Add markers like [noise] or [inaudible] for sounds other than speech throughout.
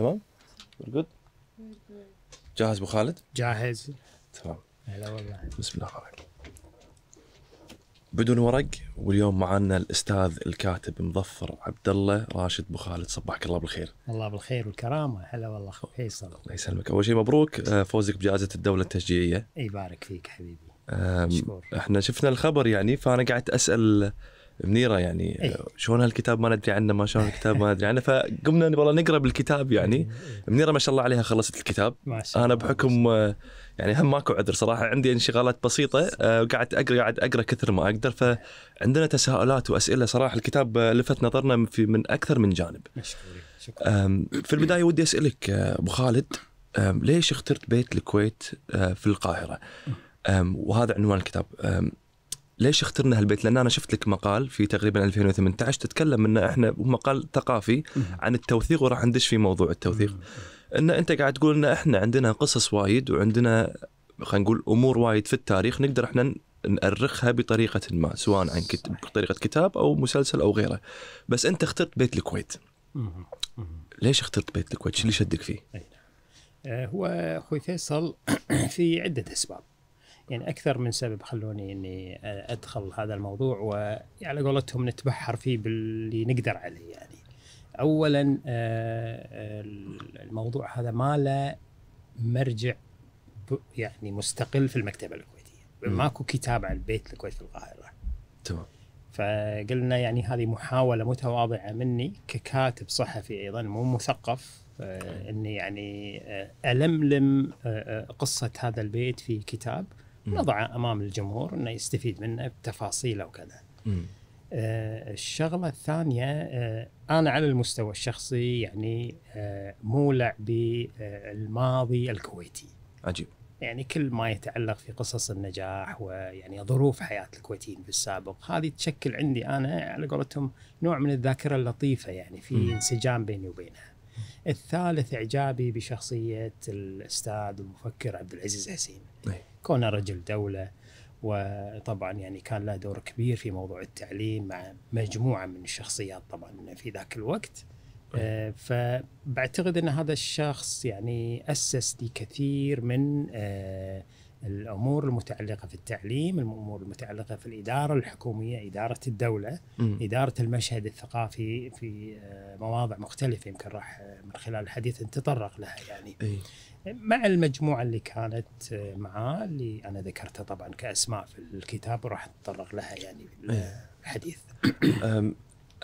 تمام؟ جود جاهز أبو خالد؟ جاهز. تمام. هلا والله. بسم الله الرحمن الرحيم. بدون ورق واليوم معنا الأستاذ الكاتب مظفر عبد الله راشد أبو خالد. صبحك الله بالخير. الله بالخير والكرامة. هلا والله. اخو فيصل. الله يسلمك. أول شيء مبروك آه، فوزك بجائزة الدولة التشجيعية. يبارك فيك حبيبي. مشكور. إحنا شفنا الخبر يعني فأنا قعدت أسأل منيرة يعني شلون هالكتاب ما ندري عنه ما شلون الكتاب ما ندري عنه فقمنا والله نقرأ بالكتاب يعني. منيرة ما شاء الله عليها خلصت الكتاب. أنا. بحكم يعني هم ماكو عذر صراحة عندي انشغالات بسيطة آه، وقعدت أقرأ قاعد أقرأ كثر ما أقدر فعندنا تساؤلات وأسئلة صراحة. الكتاب لفت نظرنا في من أكثر من جانب. شكرا. أم، في البداية ودي أسألك آه، أبو خالد ليش اخترت بيت الكويت آه، في القاهرة؟ وهذا عنوان الكتاب. ليش اخترنا هالبيت؟ لأن أنا شفت لك مقال في تقريبا 2018 تتكلم ان إحنا مقال ثقافي عن التوثيق وراح ندش في موضوع التوثيق. إن أنت قاعد تقول إن إحنا عندنا قصص وايد وعندنا خلينا نقول أمور وايد في التاريخ نقدر إحنا نأرخها بطريقة ما سواء عن كت... بطريقه كتاب أو مسلسل أو غيره. بس أنت اخترت بيت الكويت. ليش اخترت بيت الكويت؟ شو اللي شدك فيه؟ نعم. آه، هو أخوي فيصل [clears throat] في عدة أسباب يعني أكثر من سبب خلوني إني آه، أدخل هذا الموضوع وعلى قولتهم نتبحر فيه باللي نقدر عليه يعني. اولا آه، الموضوع هذا ما له مرجع يعني مستقل في المكتبة الكويتية. ماكو كتاب عن بيت الكويت في القاهرة. تمام. فقلنا يعني هذه محاولة متواضعة مني ككاتب صحفي أيضا مو مثقف آه، أني يعني آه، آه، آه، قصة هذا البيت في كتاب. نضعه أمام الجمهور أنه يستفيد منه بتفاصيله وكذا. آه، الشغلة الثانية آه، أنا على المستوى الشخصي يعني آه، مولع بالماضي الكويتي عجيب يعني كل ما يتعلق في قصص النجاح ويعني ظروف حياة الكويتيين في السابق هذه تشكل عندي أنا على قولتهم نوع من الذاكرة اللطيفة يعني في مم. انسجام بيني وبينها الثالث إعجابي بشخصية الأستاذ المفكر عبد العزيز حسين أي. كونه رجل دولة وطبعا يعني كان له دور كبير في موضوع التعليم مع مجموعة من الشخصيات طبعا في ذاك الوقت آه، فبعتقد إن هذا الشخص يعني أسس لي كثير من آه، الأمور المتعلقة في التعليم، الأمور المتعلقة في الإدارة الحكومية، إدارة الدولة، مم. إدارة المشهد الثقافي في آه، مواضع مختلفة يمكن راح آه، من خلال الحديث نتطرق لها يعني. أي مع المجموعة اللي كانت آه، معاه اللي أنا ذكرتها طبعا كأسماء في الكتاب وراح نتطرق لها يعني بالحديث.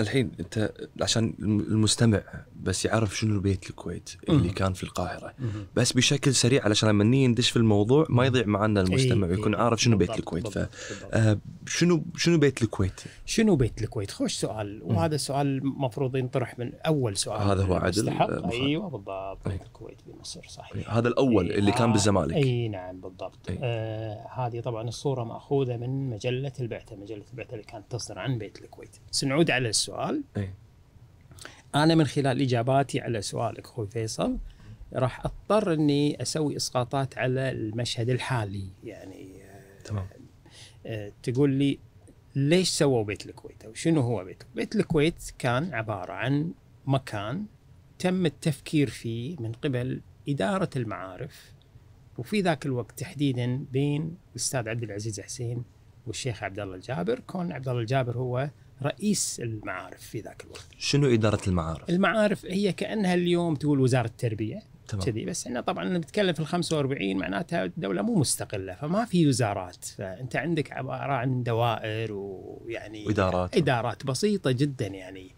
الحين انت عشان المستمع بس يعرف شنو بيت الكويت اللي. كان في القاهرة بس بشكل سريع علشان لما نيجي ندش في الموضوع ما يضيع معنا المستمع إي- ويكون إي، عارف شنو بيت الكويت بالضبط، بالضبط. فشنو شنو بيت الكويت؟ شنو بيت الكويت؟ خوش سؤال وهذا سؤال مفروض ينطرح من أول سؤال هذا هو عدل،. آه،. أيوه بالضبط. بيت الكويت بمصر صحيح هذا الأول اللي كان آه، بالزمالك اي نعم بالضبط. آه هذه طبعا الصورة مأخوذة من مجلة البعثة مجلة البعثة اللي كانت تصدر عن بيت الكويت سنعود على السؤال إي. أنا من خلال إجاباتي على سؤالك أخوي فيصل راح أضطر إني أسوي إسقاطات على المشهد الحالي. يعني آه، تمام. آه، تقول لي ليش سووا بيت الكويت أو شنو هو بيت؟ بيت الكويت كان عبارة عن مكان تم التفكير فيه من قبل إدارة المعارف وفي ذاك الوقت تحديدا بين الاستاذ عبد العزيز حسين والشيخ عبد الله الجابر. كون عبد الله الجابر هو رئيس المعارف في ذاك الوقت. شنو إدارة المعارف؟ المعارف هي كأنها اليوم تقول وزارة التربية. تمام. كذي بس إحنا طبعا نتكلم في ال 45 معناتها الدولة مو مستقلة فما في وزارات. فأنت عندك عبارة عن دوائر ويعني وإدارات. إدارات بسيطة جدا يعني.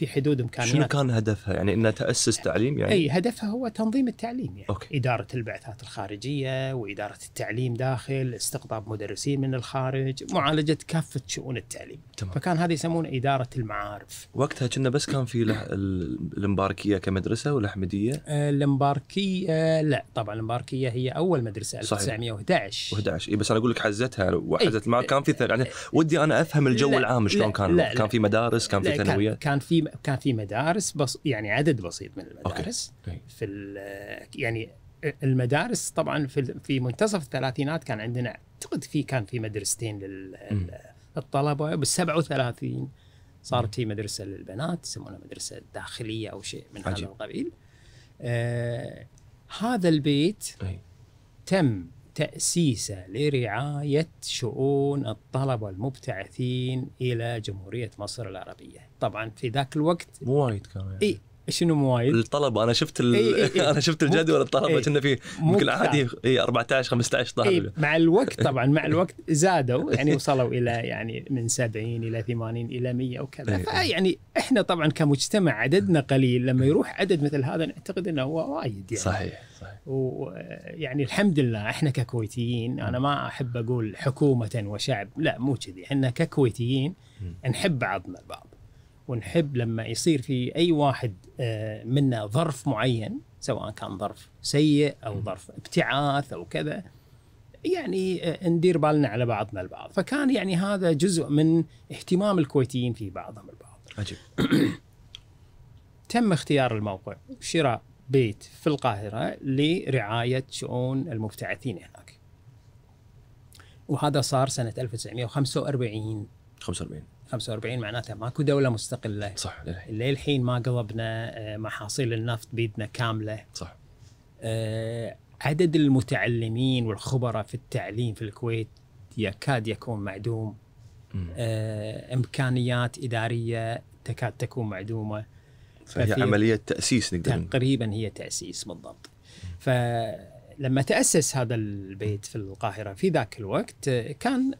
في حدود امكانيات شنو كان هدفها؟ يعني إنها تأسس تعليم يعني؟ إي هدفها هو تنظيم التعليم يعني أوكي. إدارة البعثات الخارجية وإدارة التعليم داخل استقطاب مدرسين من الخارج معالجة كافة شؤون التعليم تمام فكان هذا يسمونه إدارة المعارف وقتها كنا بس كان في لح... ال- المباركيه كمدرسة والأحمدية آه، الإمباركية لا طبعا الإمباركية هي أول مدرسة صحيح. 1911 و11 إي بس أنا أقول لك حزتها وحزت. ما كان في ثاني يعني ودي أنا أفهم الجو لا، العام شلون كان لا، كان لا. في مدارس كان في ثانويات كان في كان في مدارس بس يعني عدد بسيط من المدارس أوكي. في يعني المدارس طبعا في في منتصف الثلاثينات كان عندنا أعتقد في كان في مدرستين. للطلبة بال 37 صارت في مدرسة للبنات يسمونها مدرسة داخلية أو شيء من عجيب. هذا القبيل آه هذا البيت اي تم تأسيسه لرعاية شؤون الطلبة المبتعثين إلى جمهورية مصر العربية. طبعا في ذاك الوقت مو وايد كانوا يعني. إي شنو مو وايد؟ الطلبة أنا شفت ال... إي إي إي. [laughs] أنا شفت الجدول الطلبة. كنا في مو يمكن. عادي إي 14 15 إيه طالب. مع الوقت [laughs] طبعا مع الوقت زادوا [laughs] يعني وصلوا إلى يعني من 70 إلى 80 إلى 100 وكذا. إيه. فيعني إحنا طبعا كمجتمع عددنا قليل. لما يروح عدد مثل هذا نعتقد إنه هو وايد يعني. صحيح. ويعني الحمد لله إحنا ككويتيين أنا ما أحب أقول حكومة وشعب لا مو كذي. إحنا ككويتيين نحب بعضنا البعض. ونحب لما يصير في أي واحد آه، منا ظرف معين سواء كان ظرف سيء أو ظرف ابتعاث أو كذا يعني آه، ندير بالنا على بعضنا البعض. فكان يعني هذا جزء من اهتمام الكويتيين في بعضهم البعض. عجيب. [clears throat] تم اختيار الموقع. شراء. بيت في القاهرة لرعاية شؤون المبتعثين هناك. وهذا صار سنة 1945 45 45 معناتها ماكو دولة مستقلة. صح للحين. ما قضبنا آه، محاصيل النفط بيدنا كاملة. صح. آه، عدد المتعلمين والخبراء في التعليم في الكويت يكاد يكون معدوم. آه، إمكانيات إدارية تكاد تكون معدومة. فهي عملية تأسيس نقدر. تقريبا هي تأسيس بالضبط فلما تأسس هذا البيت في القاهرة في ذاك الوقت كان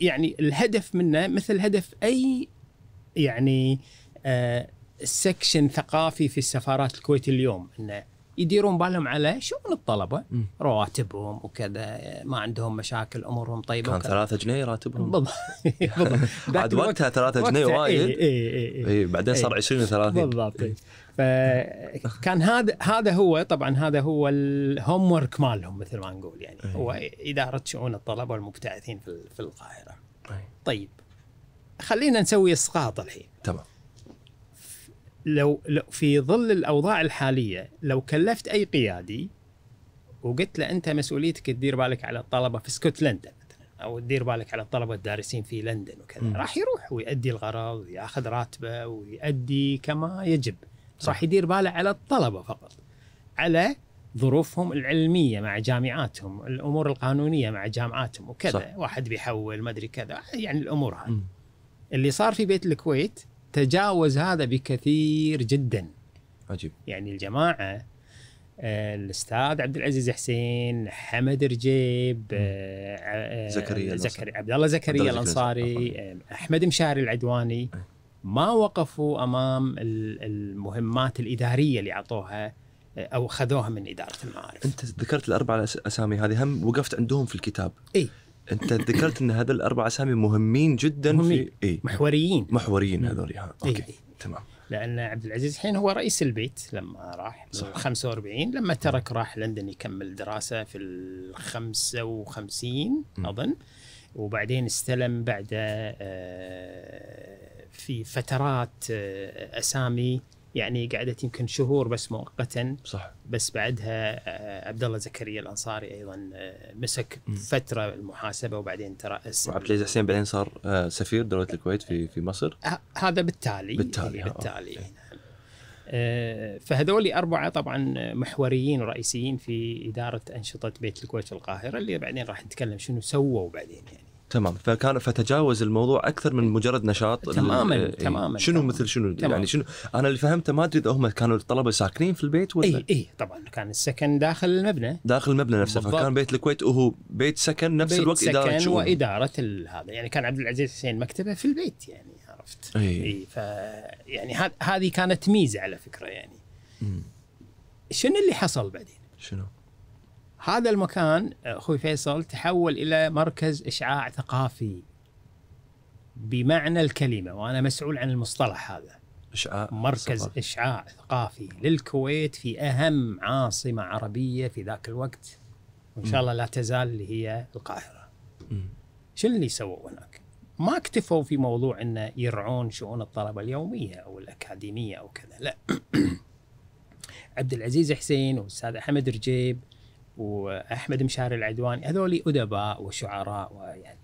يعني الهدف منه مثل هدف أي يعني آه، section ثقافي في السفارات الكويت اليوم إنه يديرون بالهم على شؤون الطلبة. رواتبهم وكذا ما عندهم مشاكل أمورهم طيبة كان وكذا. ثلاثة جنيه راتبهم بالضبط [laughs] عاد وقتها ثلاثة جنيه وقتها وايد اي اي اي, إي. اي بعدين صار إيه. 20 و30 بالضبط إيه. فكان هذا هذا هو طبعا هذا هو ال homework مالهم مثل ما نقول يعني أي. هو إدارة شؤون الطلبة والمبتعثين في في القاهرة. أي. طيب خلينا نسوي إسقاط الحين تمام لو, لو في ظل الأوضاع الحالية لو كلفت أي قيادي وقلت له أنت مسؤوليتك تدير بالك على الطلبة في اسكتلندا مثلا أو تدير بالك على الطلبة الدارسين في لندن وكذا. راح يروح ويؤدي الغرض ويأخذ راتبه ويؤدي كما يجب صح. راح يدير باله على الطلبة فقط على ظروفهم العلمية مع جامعاتهم الأمور القانونية مع جامعاتهم وكذا صح. واحد بيحول ما أدري كذا يعني الأمور هذه. اللي صار في بيت الكويت تجاوز هذا بكثير جدا. عجيب. يعني الجماعة آه، الأستاذ عبد العزيز حسين حمد رجيب آه، آه، زكريا. زكريا عبد الله زكريا الأنصاري أحمد مشاري العدواني. ما وقفوا أمام ال- المهمات الإدارية اللي أعطوها أو خذوها من إدارة المعارف. أنت ذكرت الأربع أسامي هذه هم وقفت عندهم في الكتاب. إي. أنت ذكرت إن هذا الأربع أسامي مهمين جدا مهمين. في اي محوريين محوريين هذول ها إي. أوكي تمام لأن عبد العزيز الحين هو رئيس البيت لما راح صح. صح. 45 لما ترك راح لندن يكمل دراسة في ال 55 م. أظن وبعدين استلم بعد آه، في فترات آه، أسامي يعني قعدت يمكن شهور بس مؤقتا. صح. بس بعدها آه، عبد الله زكريا الأنصاري أيضا آه، مسك م. فترة المحاسبة وبعدين ترأس. وعبد العزيز حسين بعدين صار آه، سفير دولة الكويت في في مصر. هذا بالتالي. بالتالي، إيه، بالتالي. آه، فهذول أربعة طبعا محوريين ورئيسيين في إدارة أنشطة بيت الكويت في القاهرة اللي بعدين راح نتكلم شنو سووا بعدين يعني. تمام فكان فتجاوز الموضوع أكثر من مجرد نشاط تماماً، ال- إيه. تماماً، شنو تماماً. مثل شنو تمام. يعني شنو أنا اللي فهمته ما أدري إذا هم كانوا الطلبة ساكنين في البيت ولا إي إي طبعا كان السكن داخل المبنى داخل المبنى نفسه بالضبط. فكان بيت الكويت وهو بيت سكن نفس بيت الوقت سكن اداره وإدارة ال- هذا يعني كان عبد العزيز حسين مكتبة في البيت يعني عرفت. إي ف يعني هذ- هذه كانت ميزة على فكرة يعني. شنو اللي حصل بعدين؟ شنو هذا المكان أخوي فيصل تحول إلى مركز إشعاع ثقافي بمعنى الكلمة وأنا مسؤول عن المصطلح هذا. إشعاع مركز صفر. إشعاع ثقافي للكويت في أهم عاصمة عربية في ذاك الوقت وإن شاء الله لا تزال اللي هي القاهرة. شنو اللي سووا هناك؟ ما اكتفوا في موضوع انه يرعون شؤون الطلبة اليومية أو الأكاديمية أو كذا لا. [clears throat] عبد العزيز حسين والأستاذ أحمد رجيب وأحمد مشاري العدواني هذول أدباء وشعراء ويعني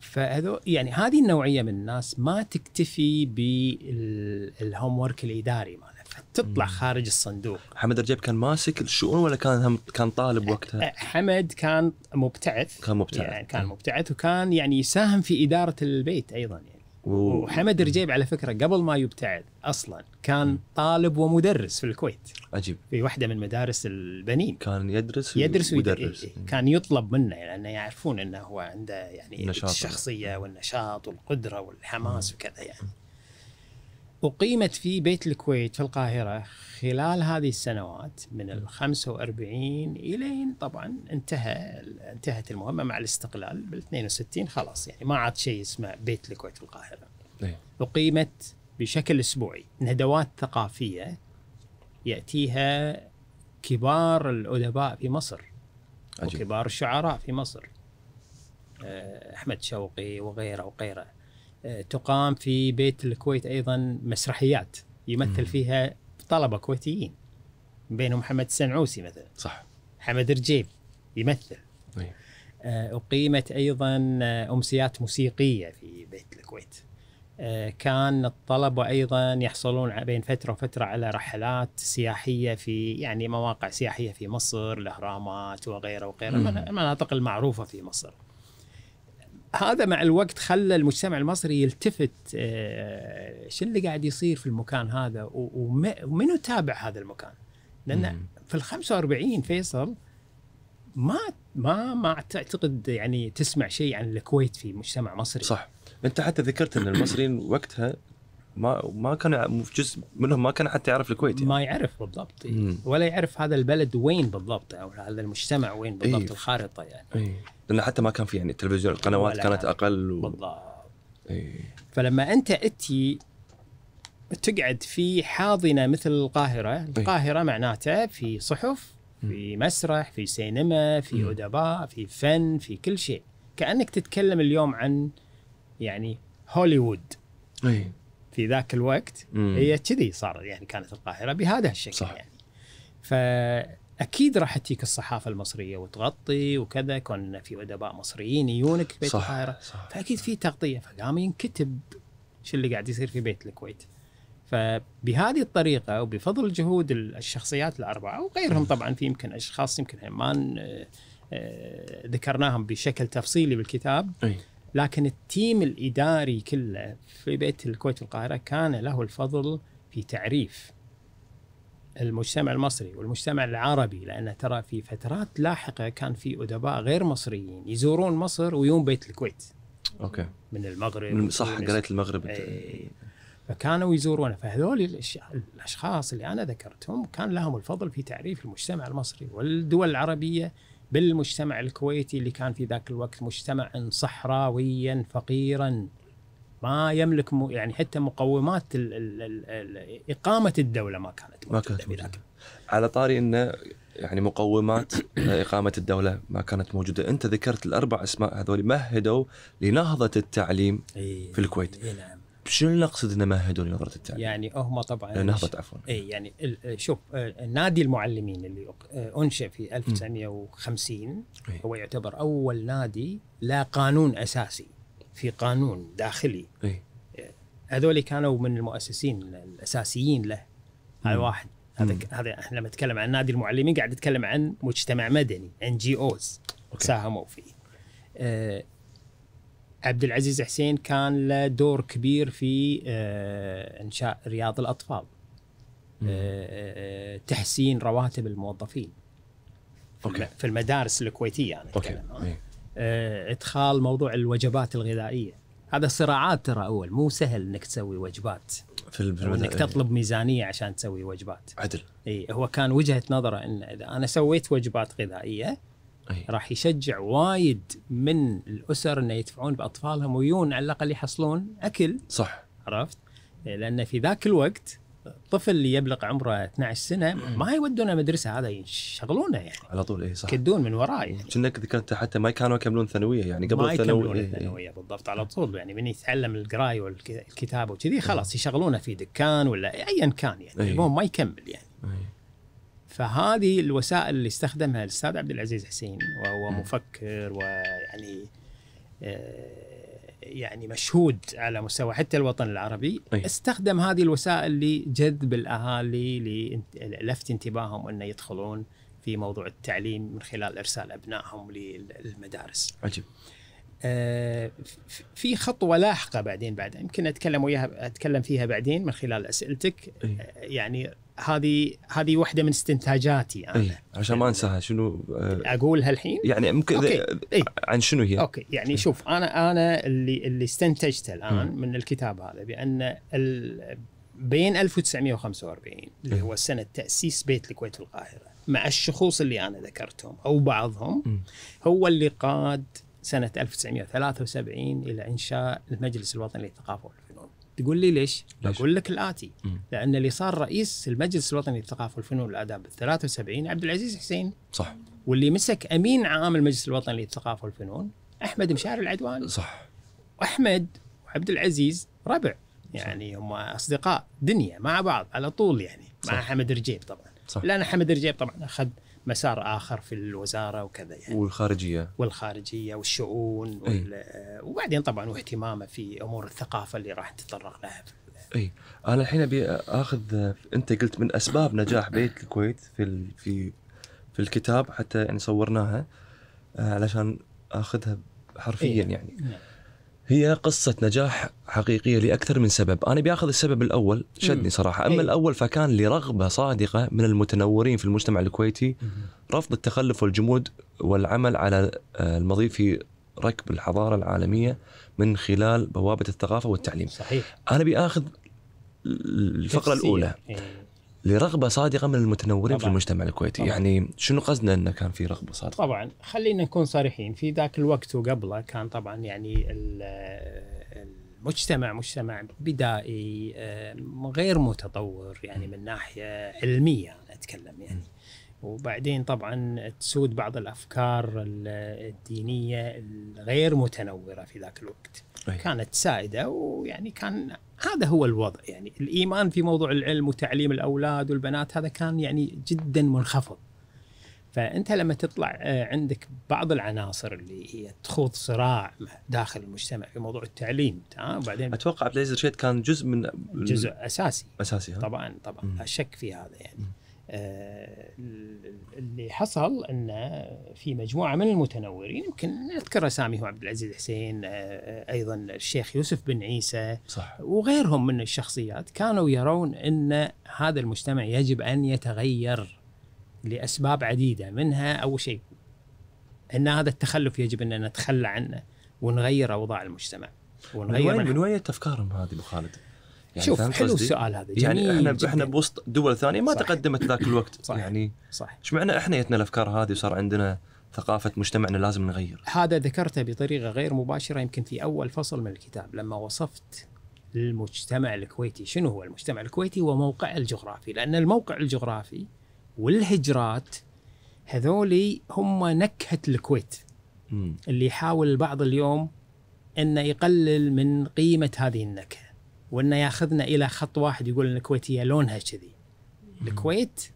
فهذو يعني هذه النوعية من الناس ما تكتفي بالهوم ورك الإداري ماله تطلع خارج الصندوق حمد رجيب كان ماسك الشؤون ولا كان هم كان طالب وقتها؟ حمد كان مبتعث كان مبتعث. يعني كان مبتعث وكان يعني يساهم في إدارة البيت أيضا يعني. وحمد رجيب على فكرة قبل ما يبتعث أصلا كان طالب ومدرس في الكويت. عجيب. في واحدة من مدارس البنين. كان يدرس يدرس ويدرس. ويدرس كان يطلب منه لأنه يعرفون إنه هو عنده يعني. الشخصية والنشاط والقدرة والحماس وكذا يعني. أقيمت في بيت الكويت في القاهرة خلال هذه السنوات من ال 45 إلين طبعا انتهى انتهت المهمة مع الاستقلال بال 62 خلاص يعني ما عاد شيء اسمه بيت الكويت في القاهرة. إيه. أقيمت بشكل أسبوعي ندوات ثقافية يأتيها كبار الأدباء في مصر عجيب. وكبار الشعراء في مصر. آه، أحمد شوقي وغيره وغيره. تقام في بيت الكويت أيضا مسرحيات يمثل فيها طلبة كويتيين بينهم محمد السنعوسي مثلا صح. حمد رجيب يمثل. إيه. آه، أقيمت أيضا آه، أمسيات موسيقية في بيت الكويت. آه، كان الطلبة أيضا يحصلون بين فترة وفترة على رحلات سياحية في يعني مواقع سياحية في مصر الأهرامات وغيره وغيره المناطق المعروفة في مصر. هذا مع الوقت خلى المجتمع المصري يلتفت آه، شو اللي قاعد يصير في المكان هذا؟ ومنو تابع هذا المكان؟ لأن مم. في ال 45 فيصل ما ما ما تعتقد يعني تسمع شيء عن الكويت في مجتمع مصري. صح. أنت حتى ذكرت إن المصريين وقتها ما ما كان جزء منهم ما كان حتى يعرف الكويت يعني. ما يعرف بالضبط مم. ولا يعرف هذا البلد وين بالضبط أو هذا المجتمع وين بالضبط إيه. الخارطة يعني. اي لأن حتى ما كان في يعني التلفزيون القنوات كانت أقل و... بالضبط. اي فلما أنت أتي تقعد في حاضنة مثل القاهرة، القاهرة معناته في صحف، في مسرح، في سينما، في. أدباء، في فن، في كل شيء، كأنك تتكلم اليوم عن يعني هوليوود. اي في ذاك الوقت مم. هي كذي صار يعني كانت القاهرة بهذا الشكل صح. يعني. فأكيد راح تجيك الصحافة المصرية وتغطي وكذا كون في أدباء مصريين يجونك بيت صح القاهرة. صح فأكيد في تغطية فقام ينكتب شو اللي قاعد يصير في بيت الكويت. فبهذه الطريقة وبفضل جهود الشخصيات الأربعة وغيرهم طبعا في يمكن أشخاص يمكن ما ن- آه، ذكرناهم بشكل تفصيلي بالكتاب أي. لكن التيم الإداري كله في بيت الكويت القاهرة كان له الفضل في تعريف المجتمع المصري والمجتمع العربي لأن ترى في فترات لاحقة كان في أدباء غير مصريين يزورون مصر ويوم بيت الكويت. أوكي. من المغرب من صح. قريت المغرب. إيه. فكانوا يزورونه. فهذول الأشخاص اللي أنا ذكرتهم كان لهم الفضل في تعريف المجتمع المصري والدول العربية بالمجتمع الكويتي اللي كان في ذاك الوقت مجتمعا صحراويا فقيرا ما يملك يعني حتى مقومات ال ال ال ال إقامة الدولة ما كانت ما كانت موجودة. على طاري انه يعني مقومات [coughs] إقامة الدولة ما كانت موجودة أنت ذكرت الأربع أسماء هذول مهدوا لنهضة التعليم إيه. في الكويت. إيه نعم شنو نقصد انه مهدوا لنهضه التعليم؟ يعني هم طبعا نهضة عفوا. اي يعني شوف آه، نادي المعلمين اللي آه، انشا في 1950 إي. هو يعتبر أول نادي لا قانون أساسي في قانون داخلي. اي هذول كانوا من المؤسسين الأساسيين له. هذا. واحد. هذا هذا إحنا لما نتكلم عن نادي المعلمين قاعد نتكلم عن مجتمع مدني NGOs. ساهموا فيه. آه عبد العزيز حسين كان له دور كبير في آه إنشاء رياض الأطفال. مم. آه، تحسين رواتب الموظفين. في أوكي. في المدارس الكويتية أنا ها؟ اي آه، إدخال موضوع الوجبات الغذائية. هذا صراعات ترى أول. مو سهل إنك تسوي وجبات. في إنك تطلب ميزانية عشان تسوي وجبات. عدل. اي هو كان وجهة نظره إن إذا أنا سويت وجبات غذائية أي راح يشجع وايد من الأسر إنه يدفعون بأطفالهم ويون على الأقل يحصلون أكل صح عرفت؟ لأن في ذاك الوقت الطفل اللي يبلغ عمره 12 سنة ما يودونه مدرسة هذا يشغلونه يعني على طول اي صح يكدون من وراه يعني كأنك ذكرت حتى ما كانوا يكملون ثانوية يعني قبل ما الثانوي يكملون إيه، إيه. الثانوية بالضبط على طول يعني من يتعلم القراية والكتابه وكذي خلاص يشغلونه في دكان ولا ايا كان يعني. المهم ما يكمل يعني. فهذه الوسائل اللي استخدمها الأستاذ عبد العزيز حسين وهو. مفكر ويعني آه، يعني مشهود على مستوى حتى الوطن العربي أي. استخدم هذه الوسائل لجذب الأهالي للفت انتباههم انه يدخلون في موضوع التعليم من خلال إرسال أبنائهم للمدارس. عجيب آه، في خطوة لاحقة بعدين بعد يمكن أتكلم وياها أتكلم فيها بعدين من خلال أسئلتك أي. آه، يعني هذه هذه واحدة من استنتاجاتي أنا اي عشان ما أنساها شنو آه، أقولها الحين يعني ممكن أوكي. إذا- إي. عن شنو هي؟ أوكي يعني شوف أنا أنا اللي اللي استنتجته الآن مم. من الكتاب هذا بأن ال بين 1945 اللي إيه. هو سنة تأسيس بيت الكويت في القاهرة مع الشخوص اللي أنا ذكرتهم أو بعضهم. هو اللي قاد سنة 1973 إلى إنشاء المجلس الوطني للثقافة والفنون. تقول لي ليش؟ ليش؟ بقول لك الآتي. مم. لأن اللي صار رئيس المجلس الوطني للثقافة والفنون والآداب بال 73 عبد العزيز حسين. صح. واللي مسك أمين عام المجلس الوطني للثقافة والفنون أحمد مشاري العدواني صح. وأحمد وعبد العزيز ربع. يعني هم أصدقاء دنيا مع بعض على طول يعني مع صح. حمد رجيب طبعا. صح. لأن حمد رجيب طبعا أخذ مسار آخر في الوزارة وكذا يعني والخارجية والخارجية والشؤون. وال... وبعدين طبعا واهتمامه في أمور الثقافة اللي راح نتطرق لها إي أنا الحين أبي أخذ أنت قلت من أسباب نجاح بيت الكويت في ال... في في الكتاب حتى يعني صورناها آه، علشان أخذها حرفيا إيه. يعني نعم. هي قصة نجاح حقيقية لأكثر من سبب أنا بياخذ السبب الأول شدني. صراحة أما إيه. الأول فكان لرغبة صادقة من المتنورين في المجتمع الكويتي رفض التخلف والجمود والعمل على آه، المضي في ركب الحضارة العالمية من خلال بوابة الثقافة والتعليم صحيح أنا بياخذ الفقرة. الأولى لرغبة صادقة من المتنورين في طبعاً. المجتمع الكويتي. طبعاً. يعني شنو قصدنا أنه كان في رغبة صادقة؟ طبعا خلينا نكون صريحين. في ذاك الوقت وقبله كان طبعا يعني ال- المجتمع مجتمع بدائي آه، غير متطور يعني من ناحية علمية أنا أتكلم يعني. وبعدين طبعا تسود بعض الأفكار ال- الدينية الغير متنورة في ذاك الوقت. أي. كانت سائدة ويعني كان هذا هو الوضع يعني الإيمان في موضوع العلم وتعليم الأولاد والبنات هذا كان يعني جدا منخفض فأنت لما تطلع آه، عندك بعض العناصر اللي هي تخوض صراع داخل المجتمع في موضوع التعليم تمام وبعدين أتوقع عبد العزيز رشيد كان جزء من جزء أساسي أساسي ها؟ طبعا طبعا. لا شك في هذا يعني مم. آه اللي حصل أن في مجموعة من المتنورين يمكن نذكر اساميهم عبد العزيز حسين آه آه، أيضا الشيخ يوسف بن عيسى صح وغيرهم من الشخصيات كانوا يرون أن هذا المجتمع يجب أن يتغير لأسباب عديدة منها أول شيء أن هذا التخلف يجب ان نتخلى عنه ونغير أوضاع المجتمع من ونغير وين من من وين افكارهم هذه أبو خالد؟ شوف فهمت حلو قصدي؟ السؤال هذا جميل يعني إحنا جداً. إحنا بوسط دول ثانية ما صح. تقدمت ذاك الوقت [laughs] صح. يعني صح إيش معنى إحنا جتنا الأفكار هذه وصار عندنا ثقافة مجتمعنا لازم نغير هذا ذكرته بطريقة غير مباشرة يمكن في أول فصل من الكتاب لما وصفت المجتمع الكويتي شنو هو المجتمع الكويتي وموقعه الجغرافي لأن الموقع الجغرافي والهجرات هذولي هم نكهة الكويت مم. اللي يحاول البعض اليوم إنه يقلل من قيمة هذه النكهة وإنه ياخذنا إلى خط واحد يقول إن الكويتية لونها كذي الكويت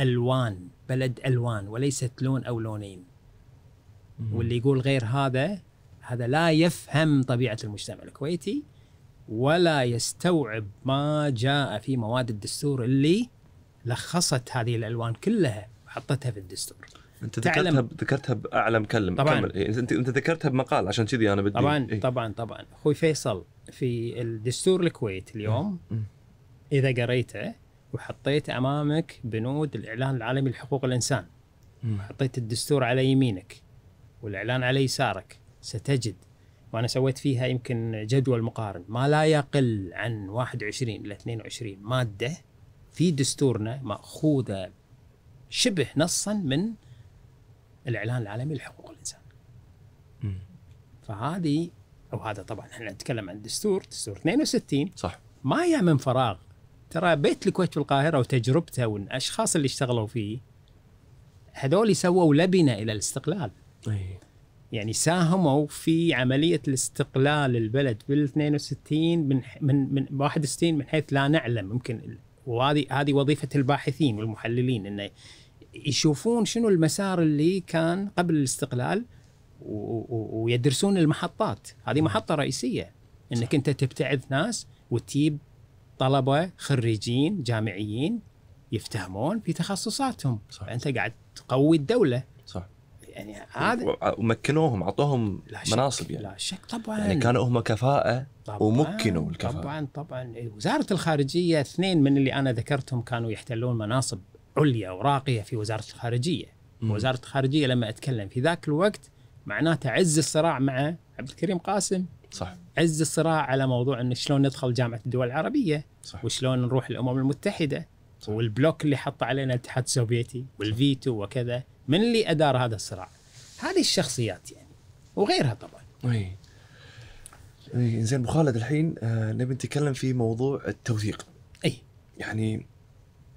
ألوان بلد ألوان وليست لون أو لونين. واللي يقول غير هذا هذا لا يفهم طبيعة المجتمع الكويتي ولا يستوعب ما جاء في مواد الدستور اللي لخصت هذه الألوان كلها وحطتها في الدستور. أنت ذكرتها ذكرتها باعلى مكلم طبعاً. كمل. إيه، انت أنت ذكرتها بمقال عشان كذي أنا بدي طبعا إيه. طبعا طبعا أخوي فيصل في الدستور الكويت اليوم. إذا قريته وحطيت أمامك بنود الإعلان العالمي لحقوق الإنسان مم. حطيت الدستور على يمينك والإعلان على يسارك ستجد وأنا سويت فيها يمكن جدول مقارن ما لا يقل عن 21 إلى 22 مادة في دستورنا مأخوذة شبه نصا من الإعلان العالمي لحقوق الإنسان. فهذه أو هذا طبعا إحنا نتكلم عن دستور دستور 62 صح. ما جاء من فراغ. ترى بيت الكويت في القاهرة وتجربته والأشخاص اللي اشتغلوا فيه هذول سووا لبنة إلى الاستقلال. اي يعني ساهموا في عملية الاستقلال البلد بال 62 من من من 61 من حيث لا نعلم. ممكن وهذه هذه وظيفة الباحثين والمحللين إنه يشوفون شنو المسار اللي كان قبل الاستقلال. ويدرسون المحطات. هذه محطة رئيسية. إنك أنت تبتعث ناس وتجيب طلبة خريجين جامعيين يفتهمون في تخصصاتهم. صح. فأنت قاعد تقوي الدولة. صح. يعني هذا ومكنوهم أعطوهم مناصب يعني. لا شك طبعا. يعني كانوا هم كفاءة طبعاً، ومكنوا الكفاءة. طبعا طبعا. وزارة الخارجية اثنين من اللي أنا ذكرتهم كانوا يحتلون مناصب عليا وراقية في وزارة الخارجية. مم. وزارة الخارجية لما أتكلم في ذاك الوقت معناته عز الصراع مع عبد الكريم قاسم. صح. عز الصراع على موضوع انه شلون ندخل جامعة الدول العربية صح. وشلون نروح الأمم المتحدة صح. وال block اللي حط علينا الاتحاد السوفيتي والفيتو وكذا. من اللي أدار هذا الصراع؟ هذه الشخصيات يعني وغيرها طبعا. أي. أي زين أبو خالد الحين آه نبي نتكلم في موضوع التوثيق. أي. يعني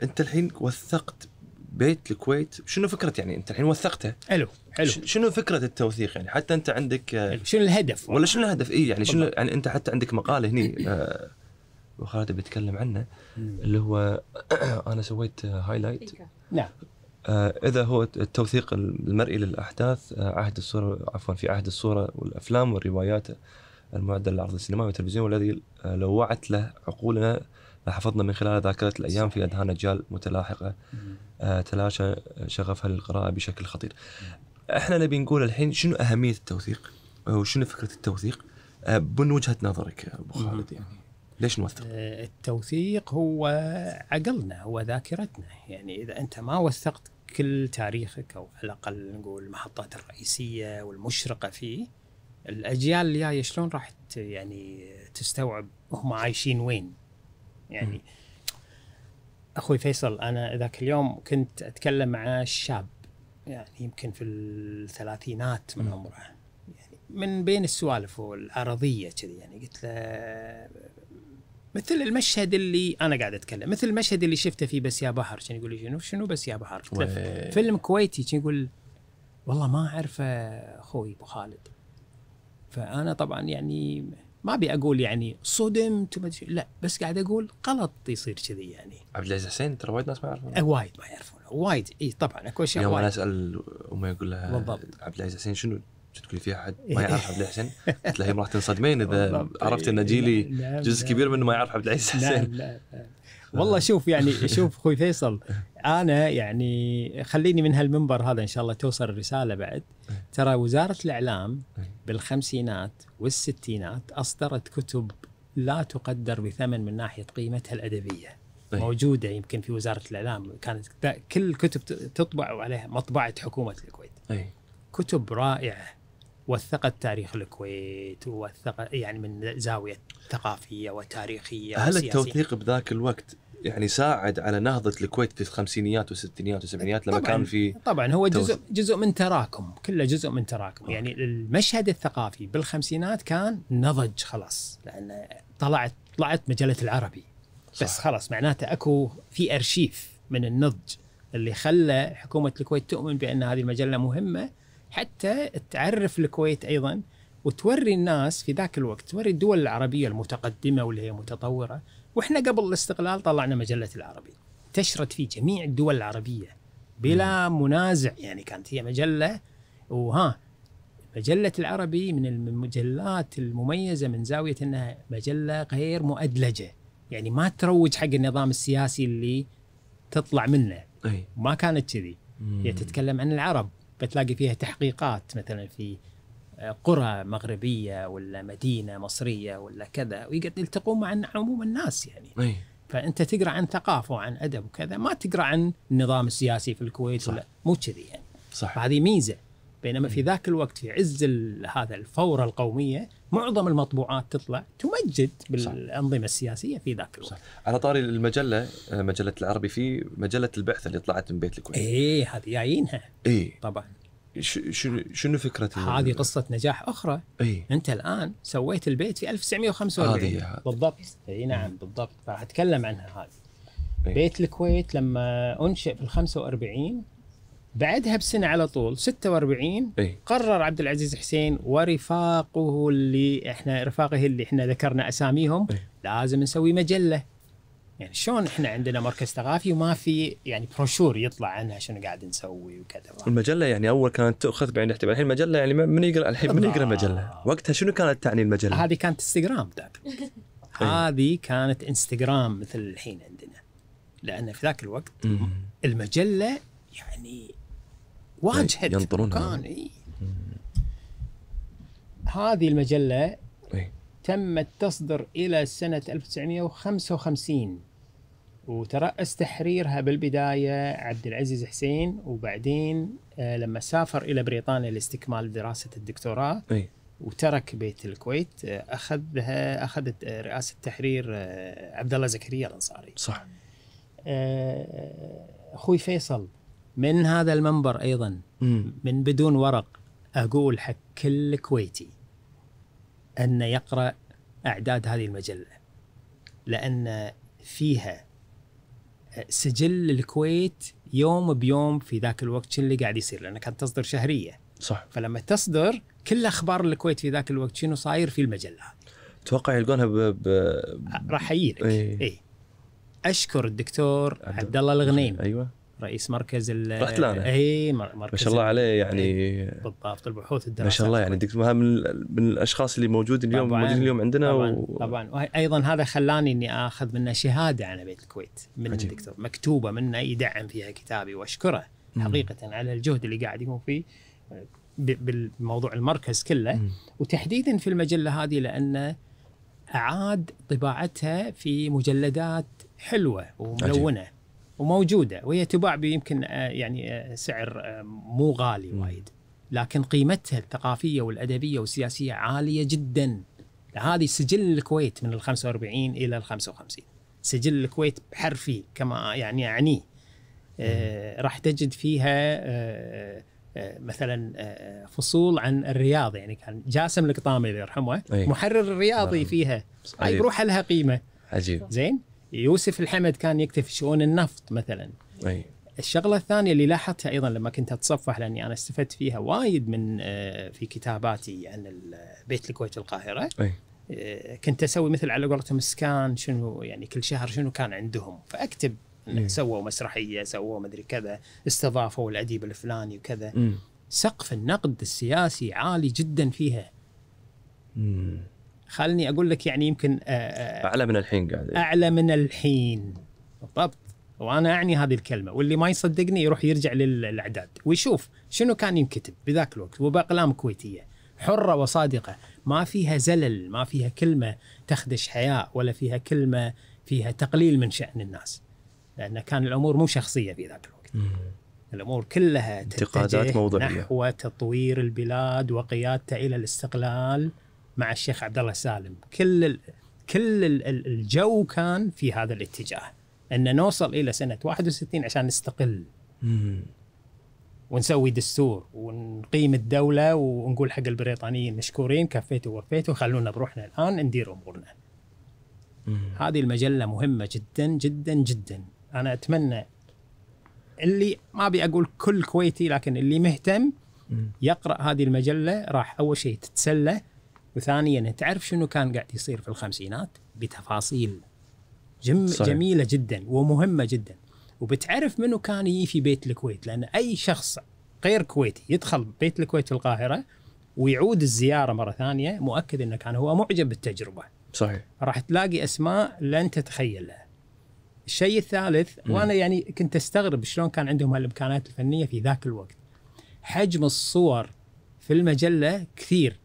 أنت الحين وثقت بيت الكويت. شنو فكرة يعني أنت الحين وثقته؟ حلو حلو. شنو فكرة التوثيق يعني؟ حتى أنت عندك آه، حلو. شنو الهدف؟ ولا شنو الهدف؟ إي يعني شنو. يعني أنت حتى عندك مقال هني آه، أبو خالد بيتكلم عنه اللي هو أنا سويت highlight نعم. آه، إذا هو التوثيق المرئي للأحداث آه، عهد الصورة عفوا في عهد الصورة والأفلام والروايات المعده للعرض السينمائي والتلفزيون والذي آه، لو وعت له عقولنا لحفظنا من خلال ذاكرة الأيام في أذهان أجيال متلاحقة آه، تلاشى شغفها للقراءة بشكل خطير. إحنا نبي نقول الحين شنو أهمية التوثيق؟ وشنو فكرة التوثيق؟ آه، من وجهة نظرك أبو خالد يعني ليش نوثق؟ آه، التوثيق هو عقلنا هو ذاكرتنا. يعني إذا أنت ما وثقت كل تاريخك أو على الأقل نقول المحطات الرئيسية والمشرقة فيه الأجيال اللي جاية شلون راح يعني تستوعب هم عايشين وين؟ يعني أخوي فيصل أنا ذاك اليوم كنت أتكلم مع شاب يعني يمكن في الثلاثينات من. عمره يعني من بين السوالف والعرضيه كذي يعني قلت له مثل المشهد اللي أنا قاعد أتكلم مثل المشهد اللي شفته في بس يا بحر كان يقول لي شنو شنو بس يا بحر؟ قلت له وي- فيلم كويتي كان يقول والله ما اعرفه أخوي أبو خالد. فأنا طبعا يعني ما أبي أقول يعني صدمت وما لا بس قاعد أقول غلط يصير كذي يعني عبد العزيز حسين ترى وايد ناس ما يعرفون أه وايد ما يعرفونه وايد إي طبعا أكو أشياء يوم أنا أسأل أمي أقول لها بالضبط. عبد العزيز حسين شنو؟ تقول في أحد ما [laughs] يعرف عبد العزيز حسين؟ قلت لها هي راح تنصدمين إذا. عرفت إن جيلي جزء. كبير منه ما يعرف عبد العزيز حسين نعم نعم. والله شوف يعني [laughs] شوف أخوي فيصل أنا يعني خليني من هالمنبر هذا إن شاء الله توصل الرسالة بعد. ترى وزارة الإعلام بالخمسينات والستينات أصدرت كتب لا تقدر بثمن من ناحية قيمتها الأدبية. أي. موجودة يمكن في وزارة الإعلام. كانت كل كتب تطبع عليها مطبعة حكومة الكويت. اي كتب رائعة. وثقت تاريخ الكويت ووثقت يعني من زاوية ثقافية وتاريخية هل وسياسية. التوثيق بذاك الوقت يعني ساعد على نهضة الكويت في الخمسينيات والستينيات والسبعينيات لما. كان في طبعا هو. جزء جزء من تراكم كله جزء من تراكم أوكي. يعني المشهد الثقافي بالخمسينات كان نضج خلاص لأن طلعت طلعت مجلة العربي بس صح. خلاص معناته أكو في أرشيف من النضج اللي خلى حكومة الكويت تؤمن بأن هذه المجلة مهمة حتى تعرف الكويت أيضا وتوري الناس في ذاك الوقت توري الدول العربية المتقدمة واللي هي متطورة وإحنا قبل الاستقلال طلعنا مجلة العربي انتشرت في جميع الدول العربية بلا منازع يعني كانت هي مجلة وها مجلة العربي من المجلات المميزة من زاوية أنها مجلة غير مؤدلجة يعني ما تروج حق النظام السياسي اللي تطلع منه أي. ما كانت كذي. هي تتكلم عن العرب بتلاقي فيها تحقيقات مثلا في قرى مغربية ولا مدينة مصرية ولا كذا ويقعد يلتقون مع عموم الناس يعني. إي. فأنت تقرأ عن ثقافة وعن أدب وكذا ما تقرأ عن النظام السياسي في الكويت صح. ولا مو كذي يعني. صح. فهذه ميزة. بينما في ذاك الوقت في عز هذا الفورة القومية معظم المطبوعات تطلع تمجد بالأنظمة السياسية في ذاك الوقت. صح. على طاري المجلة مجلة العربي في مجلة البعثه اللي طلعت من بيت الكويت. إيه هذه جايينها. إي. طبعا. شنو شنو فكرة هذه قصة نجاح أخرى. إي. أنت الآن سويت البيت في 1945 هذه. بالضبط. إي نعم بالضبط. فأتكلم عنها هذه. بيت الكويت لما أنشئ في ال 45 بعدها بسنة على طول 46 إي. قرر عبد العزيز حسين ورفاقه اللي إحنا رفاقه اللي إحنا ذكرنا أساميهم إيه. لازم نسوي مجلة. يعني شلون إحنا عندنا مركز ثقافي وما في يعني بروشور يطلع عنها شنو قاعد نسوي وكذا. المجله يعني أول كانت تؤخذ بعين الاعتبار الحين المجله يعني من يقرا الحين من يقرأ مجلة. وقتها شنو كانت تعني المجلة؟ هذه كانت انستغرام ذاك. [laughs] هذه كانت انستغرام مثل الحين عندنا. لأن في ذاك الوقت. المجلة يعني واجهت ينطرونها. مكان إي. هذه المجلة إي. تمت تصدر إلى سنة 1955 وترأس تحريرها بالبداية عبد العزيز حسين وبعدين آه، لما سافر إلى بريطانيا لاستكمال دراسة الدكتوراه إي. وترك بيت الكويت آه، أخذها أخذت آه، رئاسة تحرير عبد الله زكريا الأنصاري. صح. أخوي فيصل من هذا المنبر أيضا مم. من بدون ورق أقول حق كل كويتي انه يقرأ أعداد هذه المجلة لأن فيها سجل الكويت يوم بيوم في ذاك الوقت شو اللي قاعد يصير؟ لانها كانت تصدر شهرية. صح. فلما تصدر كل أخبار الكويت في ذاك الوقت شنو صاير في المجلة أتوقع يلقونها ب... ب... راح اجيلك إيه. اي أشكر الدكتور عبد الله الغنيم أيوه. رئيس مركز ال رحت له أنا. أي مر- مركز ما شاء الله ال- عليه يعني بالضبط البحوث الدراسات ما شاء الله يعني دكتور من, من الأشخاص اللي موجود اليوم. موجودين اليوم عندنا طبعا و... طبعا وأيضا هذا خلاني إني آخذ منه شهادة عن بيت الكويت من عجيب. الدكتور مكتوبة منه يدعم فيها كتابي وأشكره مم. حقيقة على الجهد اللي قاعد يقوم فيه بالموضوع المركز كله مم. وتحديدا في المجلة هذه لأن أعاد طباعتها في مجلدات حلوة وملونة وموجودة وهي تباع بيمكن آه، يعني آه، سعر آه، مو غالي. وايد. لكن قيمتها الثقافية والأدبية والسياسية عالية جدا. هذه سجل الكويت من ال 45 إلى ال 55 سجل الكويت حرفي كما يعني اعنيه آه راح تجد فيها آه مثلا فصول عن الرياض. يعني كان جاسم القطامي الله يرحمه أي. محرر الرياضي نعم. فيها. هاي. بروحها لها قيمة. عجيب. زين؟ يوسف الحمد كان يكتب في شؤون النفط مثلا. أي. الشغلة الثانية اللي لاحظتها أيضا لما كنت أتصفح لأني أنا استفدت فيها وايد من آه، في كتاباتي عن بيت الكويت القاهرة. أي. آه، كنت أسوي مثل على قولتهم سكان شنو يعني كل شهر شنو كان عندهم. فأكتب. سووا مسرحية سووا مدري كذا استضافوا الأديب الفلاني وكذا. مم. سقف النقد السياسي عالي جدا فيها. مم. خلني أقول لك يعني يمكن آه، آه، أعلى من الحين قاعد. أعلى من الحين. بالضبط. وأنا أعني هذه الكلمة. واللي ما يصدقني يروح يرجع للإعداد. ويشوف شنو كان ينكتب بذاك الوقت. وبأقلام كويتية. حرة وصادقة. ما فيها زلل ما فيها كلمة تخدش حياء ولا فيها كلمة فيها تقليل من شأن الناس. لأن كان الأمور مو شخصية في ذاك الوقت. مم. الأمور كلها انتقادات تتجه موضوعية. نحو تطوير البلاد وقيادته إلى الاستقلال. مع الشيخ عبد الله سالم كل ال... كل ال- ال- الجو كان في هذا الاتجاه أن نوصل إلى سنة 61 عشان نستقل مم. ونسوي دستور ونقيم الدولة ونقول حق البريطانيين مشكورين كفيتوا ووفيتوا خلونا بروحنا الآن ندير أمورنا. مم. هذه المجلة مهمة جدا جدا جدا أنا أتمنى اللي ما أبي أقول كل كويتي لكن اللي مهتم. يقرأ هذه المجلة راح أول شيء تتسلى وثانيا تعرف شنو كان قاعد يصير في الخمسينات بتفاصيل جم صحيح. جميلة جدا ومهمة جدا وبتعرف منو كان يجي في بيت الكويت لأن أي شخص غير كويتي يدخل بيت الكويت في القاهرة ويعود الزيارة مرة ثانية مؤكد إنه كان هو معجب بالتجربة صحيح راح تلاقي أسماء لن تتخيلها. الشيء الثالث مم. وأنا يعني كنت أستغرب شلون كان عندهم هالإمكانات الفنية في ذاك الوقت. حجم الصور في المجلة كثير.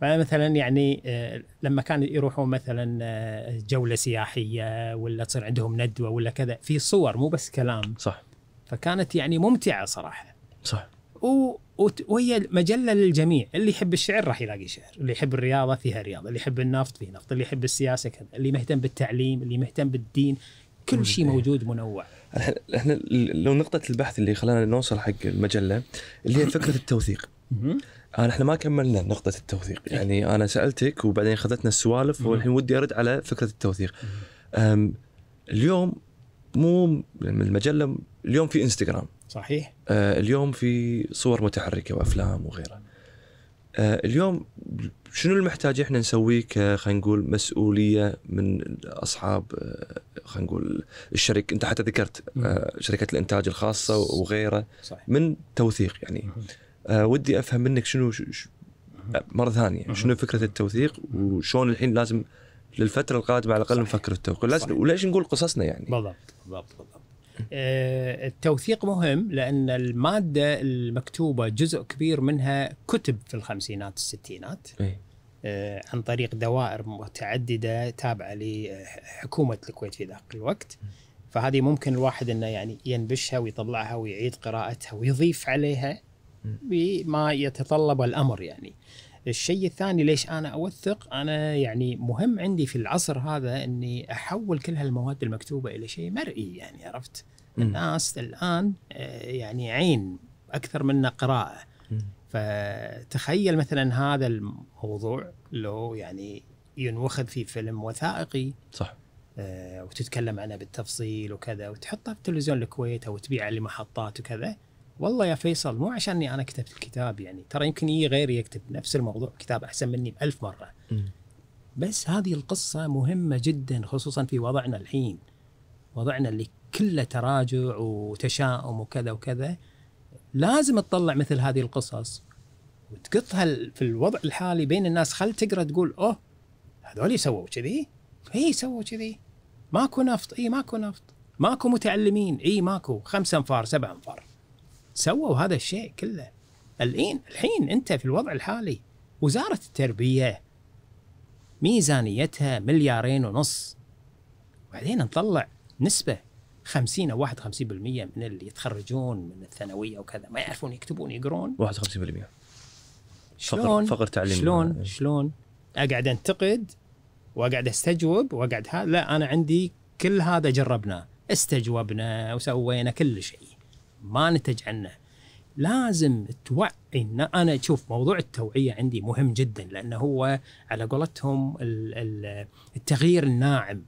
فمثلا يعني آه، لما كانوا يروحون مثلا آه، جولة سياحية ولا تصير عندهم ندوة ولا كذا في صور مو بس كلام. صح. فكانت يعني ممتعة صراحة. صح. و... وهي مجلة للجميع. اللي يحب الشعر راح يلاقي شعر اللي يحب الرياضة فيها رياضة اللي يحب النفط فيه نفط اللي يحب السياسة كذا اللي مهتم بالتعليم اللي مهتم بالدين كل شيء. موجود منوع. إحنا إحنا لو نقطة البحث اللي خلانا نوصل حق المجلة اللي هي فكرة التوثيق. انا إحنا ما كملنا نقطة التوثيق. يعني أنا سألتك وبعدين أخذتنا السوالف. والحين ودي أرد على فكرة التوثيق. اليوم مو المجلة اليوم في إنستغرام. صحيح. آه، اليوم في صور متحركة وأفلام وغيرها. آه اليوم شنو المحتاج إحنا نسويه ك خلينا نقول مسؤولية من أصحاب آه خلينا نقول الشركة أنت حتى ذكرت آه شركات الإنتاج الخاصة وغيره صحيح. من توثيق يعني. آه ودي أفهم منك شنو ش- ش- مرة ثانية شنو فكرة التوثيق وشلون الحين لازم للفترة القادمة على الأقل. نفكر في التوثيق؟ لازم. وليش نقول قصصنا يعني؟ بالضبط بالضبط بالضبط. آه، التوثيق مهم لأن المادة المكتوبة جزء كبير منها كتب في الخمسينات الستينات. إي. آه، عن طريق دوائر متعددة تابعة لحكومة الكويت في ذاك الوقت. فهذه ممكن الواحد إنه يعني ينبشها ويطلعها ويعيد قراءتها ويضيف عليها. بما يتطلب الأمر يعني. الشيء الثاني ليش أنا أوثق؟ أنا يعني مهم عندي في العصر هذا إني أحول كل هالمواد المكتوبة إلى شيء مرئي يعني عرفت؟ مم. الناس الآن آه، يعني عين أكثر من قراءة. مم. فتخيل مثلا هذا الموضوع لو يعني ينوخذ في فيلم وثائقي صح آه، وتتكلم عنه بالتفصيل وكذا وتحطه في تلفزيون الكويت أو تبيعه لمحطات وكذا والله يا فيصل مو عشاني أنا كتبت الكتاب يعني ترى يمكن يجي غيري يكتب نفس الموضوع كتاب أحسن مني بألف مرة. بس هذه القصة مهمة جدا خصوصا في وضعنا الحين. وضعنا اللي كله تراجع وتشاؤم وكذا وكذا. لازم تطلع مثل هذه القصص وتقطها في الوضع الحالي بين الناس. خل تقرأ تقول أوه هذول سووا كذي؟ اي سووا كذي. ماكو نفط اي ماكو نفط. ماكو متعلمين اي ماكو. خمسة أنفار سبع أنفار. سووا هذا الشيء كله. الحين الحين انت في الوضع الحالي وزارة التربية ميزانيتها مليارين ونص. وبعدين نطلع نسبة 50 أو 51% من اللي يتخرجون من الثانوية وكذا ما يعرفون يكتبون يقرون. 51% شلون؟ فقر تعليم. شلون؟ شلون؟ أقعد أنتقد وأقعد أستجوب وأقعد ها لا أنا عندي كل هذا جربناه استجوبنا وسوينا كل شيء. ما نتج عنه. لازم توعي إن أنا شوف موضوع التوعية عندي مهم جدا لأنه هو على قولتهم ال- ال- التغيير الناعم.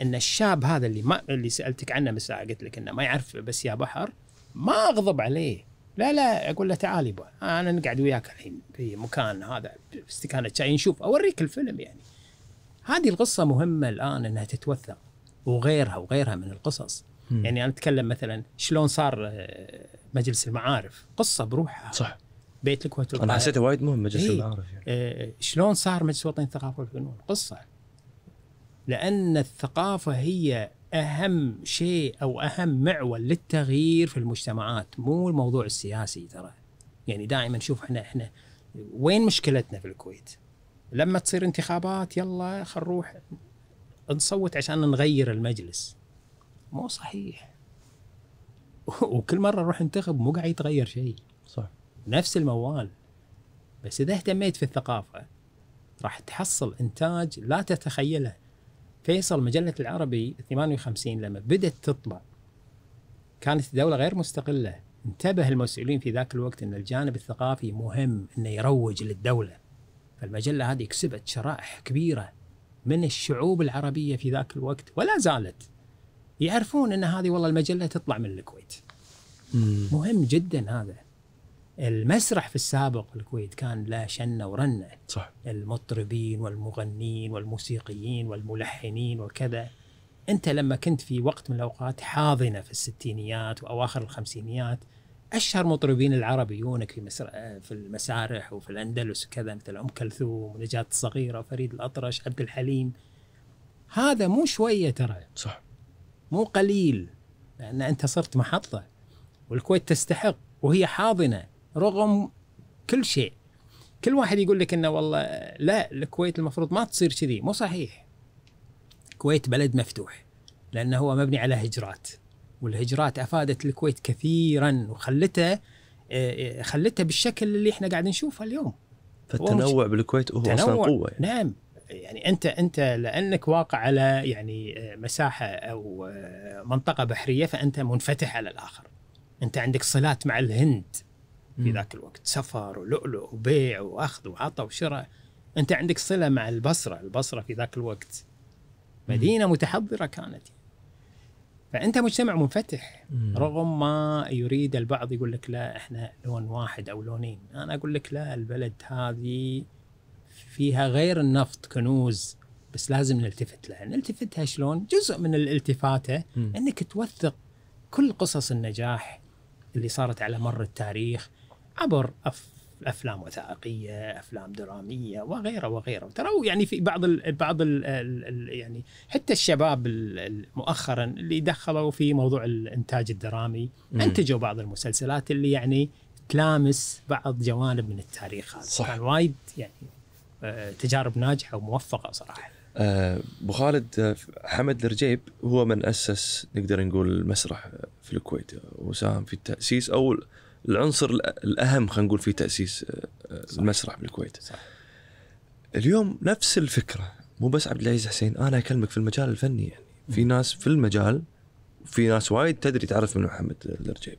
إن الشاب هذا اللي ما اللي سألتك عنه مساء قلت لك إنه ما يعرف بس يا بحر ما أغضب عليه. لا لا أقول له تعال يبا أنا نقعد وياك الحين في مكان هذا استكانه شاي نشوف أوريك الفيلم يعني. هذه القصة مهمة الآن إنها تتوثق وغيرها وغيرها من القصص. مم. يعني أنا أتكلم مثلا شلون صار آه، مجلس المعارف؟ قصة بروحها. صح. بيت الكويت أنا. حسيته وايد مهم مجلس إيه. المعارف يعني. آه، شلون صار مجلس وطني الثقافه والفنون؟ قصة. لأن الثقافة هي أهم شيء أو أهم معول للتغيير في المجتمعات مو الموضوع السياسي ترى. يعني دائما نشوف إحنا إحنا وين مشكلتنا في الكويت؟ لما تصير انتخابات يلا خل نروح نصوت عشان نغير المجلس. مو صحيح. وكل مرة نروح ننتخب مو قاعد يتغير شيء. صح. نفس الموال. بس إذا اهتميت في الثقافة راح تحصل إنتاج لا تتخيله. فيصل مجلة العربي 58 لما بدأت تطلع كانت الدولة غير مستقلة. انتبه المسؤولين في ذاك الوقت إن الجانب الثقافي مهم إنه يروج للدولة. فالمجلة هذه كسبت شرائح كبيرة من الشعوب العربية في ذاك الوقت ولا زالت. يعرفون إن هذه والله المجلة تطلع من الكويت. مم. مهم جدا هذا. المسرح في السابق في الكويت كان لا شنة ورنة صح. المطربين والمغنين والموسيقيين والملحنين وكذا. أنت لما كنت في وقت من الأوقات حاضنة في الستينيات وأواخر الخمسينيات أشهر مطربين العرب يجونك في مسر... في المسارح وفي الأندلس وكذا مثل أم كلثوم ونجاة الصغيرة وفريد الأطرش عبد الحليم. هذا مو شوية ترى. صح. مو قليل لأن أنت صرت محطة والكويت تستحق وهي حاضنة رغم كل شيء. كل واحد يقول لك إنه والله لا الكويت المفروض ما تصير كذي. مو صحيح. الكويت بلد مفتوح لأنه هو مبني على هجرات والهجرات أفادت الكويت كثيرا وخلتها آه، خلتها بالشكل اللي إحنا قاعد نشوفه اليوم. فالتنوع بالكويت هو أصلا قوة يعني. نعم. يعني أنت أنت لأنك واقع على يعني آه، مساحة أو آه، منطقة بحرية فأنت منفتح على الآخر. أنت عندك صلات مع الهند في. ذاك الوقت سفر ولؤلؤ وبيع وأخذ وعطاء وشراء. أنت عندك صلة مع البصرة، البصرة في ذاك الوقت مدينة متحضرة كانت. فأنت مجتمع منفتح رغم ما يريد البعض يقول لك لا إحنا لون واحد أو لونين أنا أقول لك لا البلد هذه فيها غير النفط كنوز بس لازم نلتفت لها نلتفتها شلون جزء من الالتفاته مم. إنك توثق كل قصص النجاح اللي صارت على مر التاريخ عبر أف أفلام وثائقية، أفلام درامية وغيره وغيره، ترى يعني في بعض ال بعض ال ال يعني حتى الشباب ال- ال- مؤخرا اللي دخلوا في موضوع الإنتاج الدرامي مم. أنتجوا بعض المسلسلات اللي يعني تلامس بعض جوانب من التاريخ هذا صح. كان وايد يعني تجارب ناجحة وموفقة صراحة. آه، أبو خالد آه، حمد الرجيب هو من أسس نقدر نقول المسرح في الكويت. وساهم في التأسيس أو العنصر الأهم خلينا نقول في تأسيس آه، آه، صح. المسرح بالكويت. صح اليوم نفس الفكرة مو بس عبد العزيز حسين أنا أكلمك في المجال الفني يعني. في ناس في المجال في ناس وايد تدري تعرف من محمد الرجيب.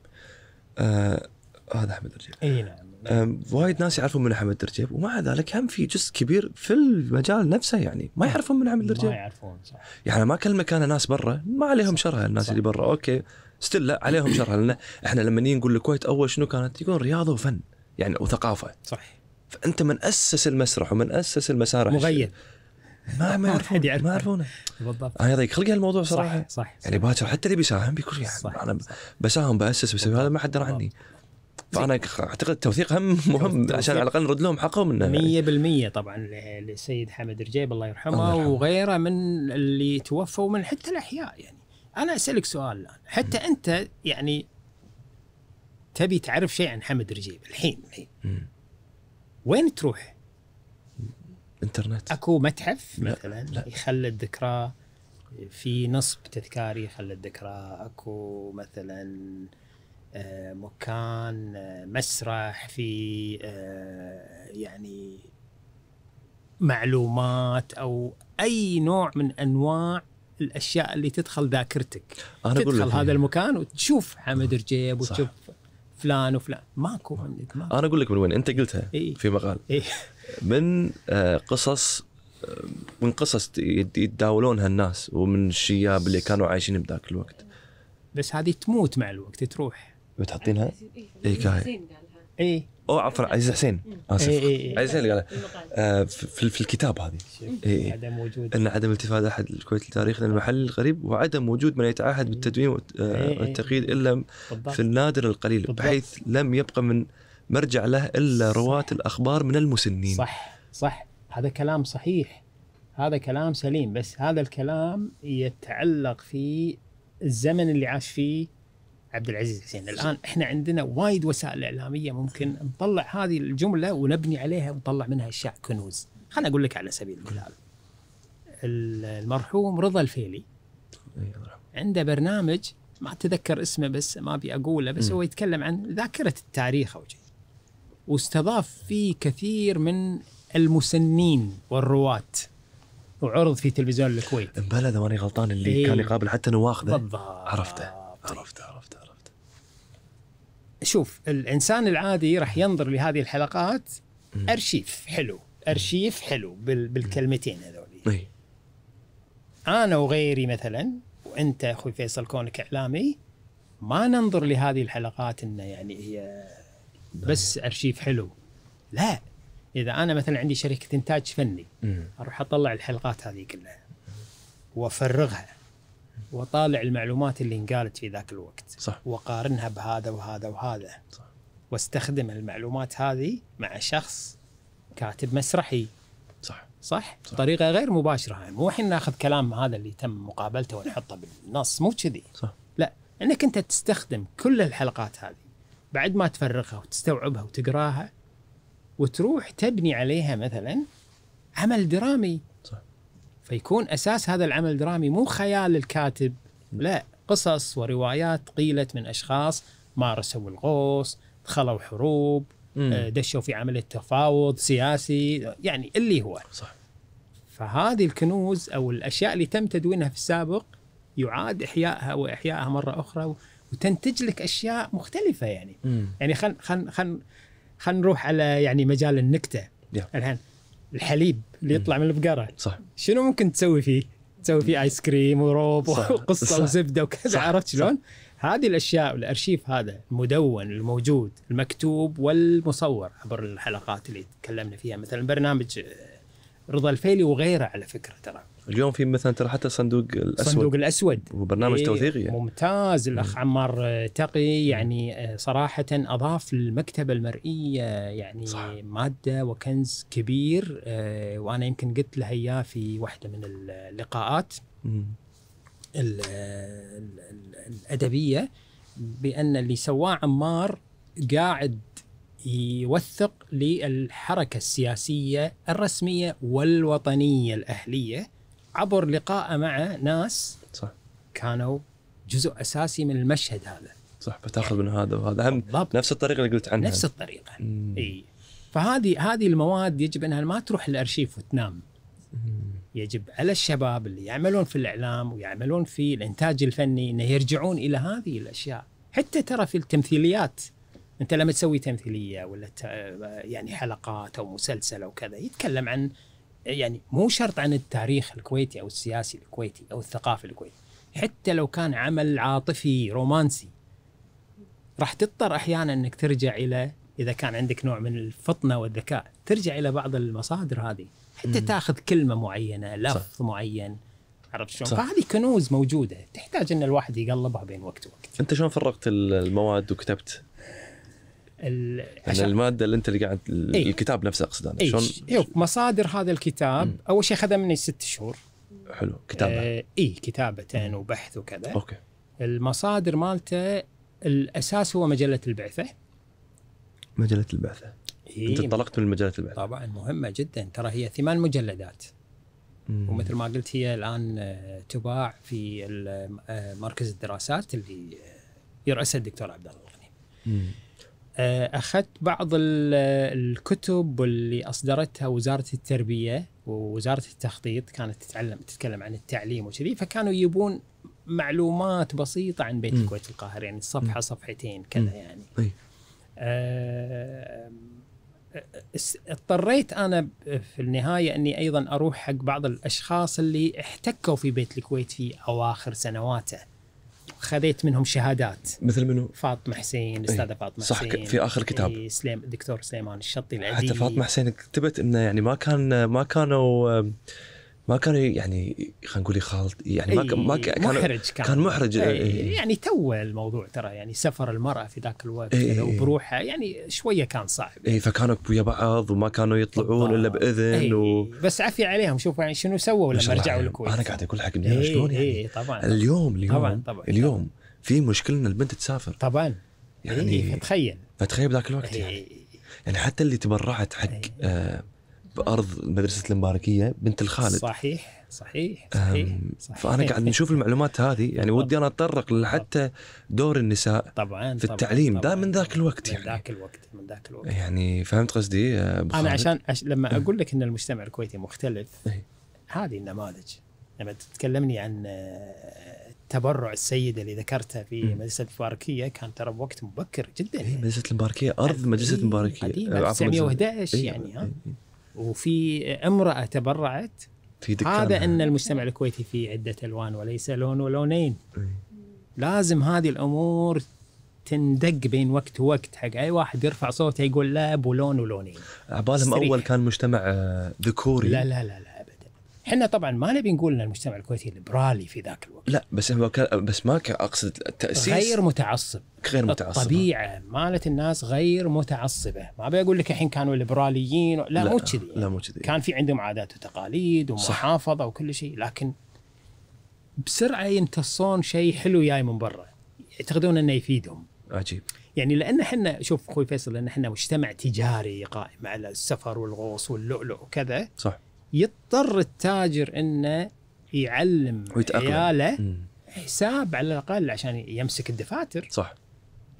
آه هذا أحمد الرجيب إي نعم. وايد ناس يعرفون من حمد الرجيب ومع ذلك هم في جزء كبير في المجال نفسه يعني. ما يعرفون من حمد ما الرجيب يعرفون صح. يعني ما اكلمك أنا ناس برا ما عليهم شرها الناس صح. اللي برا. okay still لا عليهم شرها. لأن إحنا لما نيجي نقول الكويت أول شنو كانت؟ يقول رياضة وفن يعني وثقافة. صح. فأنت من أسس المسرح ومن أسس المسارح. مغيب ما ما [laughs] ما يعرفون. ما يعرفونه. بالضبط. أنا يضيق خلقي هالموضوع صراحة. صح صح. يعني باكر حتى اللي بيساهم بيقول يعني صح أنا صح. بساهم بأسس بسوي هذا ما حد درى عني. فانا أعتقد التوثيق هم مهم التوثيق. عشان على الأقل نرد لهم حقهم إنه مية بالمية طبعا للسيد حمد رجيب الله يرحمه, الله. وغيره من اللي توفوا من حتى الأحياء يعني أنا أسألك سؤال الآن حتى أنت يعني تبي تعرف شيء عن حمد رجيب الحين الحين. وين تروح؟ إنترنت أكو متحف لا، مثلا لا. يخلد ذكرى في نصب تذكاري يخلد ذكرى أكو مثلا آه، مكان آه، مسرح في آه، يعني معلومات أو أي نوع من أنواع الأشياء اللي تدخل ذاكرتك. أقول تدخل هذا المكان وتشوف حمد رجيب صح. وتشوف فلان وفلان. ماكو عندك ماكو. أنا أقول لك من وين؟ أنت قلتها إيه. في مقال. إيه. من آه، قصص آه، من قصص يت- يتداولونها الناس ومن الشياب اللي كانوا عايشين بذاك الوقت. بس هذه تموت مع الوقت تروح. بتحطينها؟ إيه إيه، كاهي. حسين قالها. اي أو عفوا عزيز حسين. اسف إيه، إيه، إيه. عزيز حسين اللي قالها المقال. آه، في, في- في الكتاب هذه. إيه، إيه. عدم وجود. إن عدم التفات أحد الكويت لتاريخنا المحلي الغريب وعدم وجود من يتعهد بالتدوين آه، إيه،. والتقييد إلا في النادر القليل. بحيث لم يبقى من مرجع له إلا رواة الأخبار من المسنين. صح صح. هذا كلام صحيح. هذا كلام سليم. بس هذا الكلام يتعلق في الزمن اللي عاش فيه عبد العزيز حسين. الآن إحنا عندنا وايد وسائل إعلامية ممكن نطلع هذه الجملة ونبني عليها ونطلع منها أشياء كنوز. خليني أقول لك على سبيل المثال. المرحوم رضا الفيلي. عنده برنامج ما أتذكر اسمه بس ما أبي أقوله بس. هو يتكلم عن ذاكرة التاريخ أو شيء. واستضاف فيه كثير من المسنين والرواة. وعرض في تلفزيون الكويت. مبلى اذا ماني غلطان اللي إيه. كان يقابل حتى نواخذه. بالضبط. عرفته عرفته. شوف الإنسان العادي راح ينظر لهذه الحلقات. أرشيف حلو أرشيف حلو بال- بالكلمتين هذولي إي. أنا وغيري مثلا وأنت أخوي فيصل كونك إعلامي ما ننظر لهذه الحلقات إنه يعني هي بس أرشيف حلو. لا إذا أنا مثلا عندي شركة إنتاج فني. أروح أطلع الحلقات هذه كلها وأفرغها. واطالع المعلومات اللي انقالت في ذاك الوقت. صح. واقارنها بهذا وهذا وهذا. صح. واستخدم المعلومات هذه مع شخص كاتب مسرحي. صح. صح؟ صح. بطريقه غير مباشرة. يعني مو الحين ناخذ كلام هذا اللي تم مقابلته ونحطه بالنص. مو كذي. صح. لا انك أنت تستخدم كل الحلقات هذه بعد ما تفرغها وتستوعبها وتقراها وتروح تبني عليها مثلا عمل درامي. فيكون أساس هذا العمل الدرامي مو خيال الكاتب لا قصص وروايات قيلت من أشخاص مارسوا الغوص دخلوا حروب مم. آه، دشوا في عمليه تفاوض سياسي يعني اللي هو صح فهذه الكنوز أو الأشياء اللي تم تدوينها في السابق يعاد إحيائها وإحيائها مرة أخرى وتنتج لك أشياء مختلفة يعني مم. يعني خل خل خل خل نروح على يعني مجال النكتة. الحين الحليب اللي يطلع من البقرة صح شنو ممكن تسوي فيه؟ تسوي فيه ايس كريم وروب. وقصة. وزبدة وكذا. عرفت. شلون؟ هذه الأشياء الارشيف هذا المدون الموجود المكتوب والمصور عبر الحلقات اللي تكلمنا فيها مثلا برنامج آه، رضا الفيلي وغيره على فكرة ترى اليوم في مثلا ترى حتى صندوق الأسود. صندوق الأسود. وبرنامج إيه، توثيقي. يعني. ممتاز الأخ عمار تقي يعني آه، صراحة أضاف للمكتبة المرئية يعني صح. مادة وكنز كبير آه، وأنا يمكن قلت له إياه في واحدة من اللقاءات. ال- الأدبية بأن اللي سواه عمار قاعد يوثق للحركة السياسية الرسمية والوطنية الأهلية. عبر لقائه مع ناس صح. كانوا جزء أساسي من المشهد هذا. صح بتاخذ من هذا وهذا. هم بالضبط. نفس الطريقة اللي قلت عنها. نفس الطريقة. إي. فهذه هذه المواد يجب أنها ما تروح للارشيف وتنام. يجب على الشباب اللي يعملون في الإعلام ويعملون في الإنتاج الفني إنه يرجعون إلى هذه الأشياء. حتى ترى في التمثيليات أنت لما تسوي تمثيلية ولا. يعني حلقات أو مسلسل أو كذا يتكلم عن يعني مو شرط عن التاريخ الكويتي أو السياسي الكويتي أو الثقافي الكويتي حتى لو كان عمل عاطفي رومانسي راح تضطر أحيانا إنك ترجع إلى إذا كان عندك نوع من الفطنة والذكاء ترجع إلى بعض المصادر هذه حتى. تاخذ كلمة معينة لفظ. معين عرفت شلون؟ فهذه كنوز موجودة تحتاج إن الواحد يقلبها بين وقت ووقت. أنت شلون فرقت المواد وكتبت؟ يعني عشان المادة اللي أنت اللي قاعد إيه. الكتاب نفسه اقصد أنا. شلون؟ شوف مصادر هذا الكتاب مم. أول شيء خذ مني ست شهور. حلو. كتابة. آه إي كتابه وبحث وكذا. أوكي. المصادر مالته الأساس هو مجلة البعثة. مجلة البعثة. إيه أنت انطلقت من مجلة البعثة. طبعا مهمة جدا. ترى هي ثمان مجلدات. مم. ومثل ما قلت هي الآن آه، تباع في آه، مركز الدراسات اللي آه، يرأسه الدكتور عبد الله الغني. آه، أخذت بعض ال- الكتب اللي أصدرتها وزارة التربية ووزارة التخطيط كانت تتعلم تتكلم عن التعليم وكذي فكانوا يبون معلومات بسيطة عن بيت. الكويت القاهره يعني صفحة. صفحتين كذا. يعني. أي. آه، اضطريت أنا في النهاية إني أيضا أروح حق بعض الأشخاص اللي احتكوا في بيت الكويت في أواخر سنواته خذيت منهم شهادات مثل منو؟ فاطمة حسين الاستاذه فاطمة صح، حسين في آخر كتاب. إيه، سليم الدكتور سليمان الشطي العديلي حتى فاطمة حسين كتبت إنه يعني ما كان ما كانوا ما كانوا يعني خلينا نقول يخالط يعني ما كان ما كان محرج كان. كان محرج إيه. يعني تو الموضوع ترى يعني سفر المرأة في ذاك الوقت كذا. وبروحها يعني شوية كان صعب. إي فكانوا ويا بعض وما كانوا يطلعون إلا بإذن و... بس عفي عليهم شوفوا يعني شنو سووا ما لما رجعوا. الكويت. أنا قاعد أقول حق شلون يعني؟ طبعا. اليوم اليوم طبعاً، طبعاً. اليوم في مشكلة إن البنت تسافر. طبعا. يعني- فتخيل. فتخيل بذاك الوقت يعني. يعني حتى اللي تبرعت حق. آه بأرض مدرسة المباركيه بنت الخالد صحيح صحيح صحيح, صحيح. فأنا قاعد نشوف المعلومات هذه يعني ودي أنا اتطرق لحتى دور النساء طبعا في طبعاً، التعليم ده طبعاً، من ذاك الوقت من يعني. ذاك الوقت من ذاك الوقت يعني فهمت قصدي أنا؟ عشان عش... لما أقول لك إن المجتمع الكويتي مختلف إيه. هذه النماذج لما تتكلمني عن آه، تبرع السيدة اللي ذكرتها في. مدرسة الفاركيه كان ترى بوقت مبكر جدا إيه مدرسة المباركيه أرض مدرسة المباركيه قديمة، آه، عفواً، مدرسة- 1911 إيه، يعني، ها؟ وفي امرأة تبرعت. في دكان هذا أن المجتمع الكويتي فيه عدة ألوان وليس لون ولونين إيه. لازم هذه الأمور تندق بين وقت ووقت حق أي واحد يرفع صوته يقول لا ابو لون ولونين عبالهم. أول كان مجتمع آه، ذكوري. لا لا لا لا. إحنا طبعا ما نبي نقول إن المجتمع الكويتي ليبرالي في ذاك الوقت. لا بس هو كان بس ما كان أقصد التاسيس غير متعصب. غير متعصب. الطبيعة مالت الناس غير متعصبة. ما بقول لك الحين كانوا ليبراليين. لا, مو كذي. لا مو كذي. كان في عندهم عادات وتقاليد ومحافظة وكل شيء لكن بسرعة يمتصون شيء حلو جاي من برا. يعتقدون إنه يفيدهم. عجيب. يعني لأن إحنا شوف أخوي فيصل لأن إحنا مجتمع تجاري قائم على السفر والغوص واللؤلؤ وكذا. صح. يضطر التاجر إنه يعلم ويتأقلم. عياله مم. حساب على الأقل عشان يمسك الدفاتر صح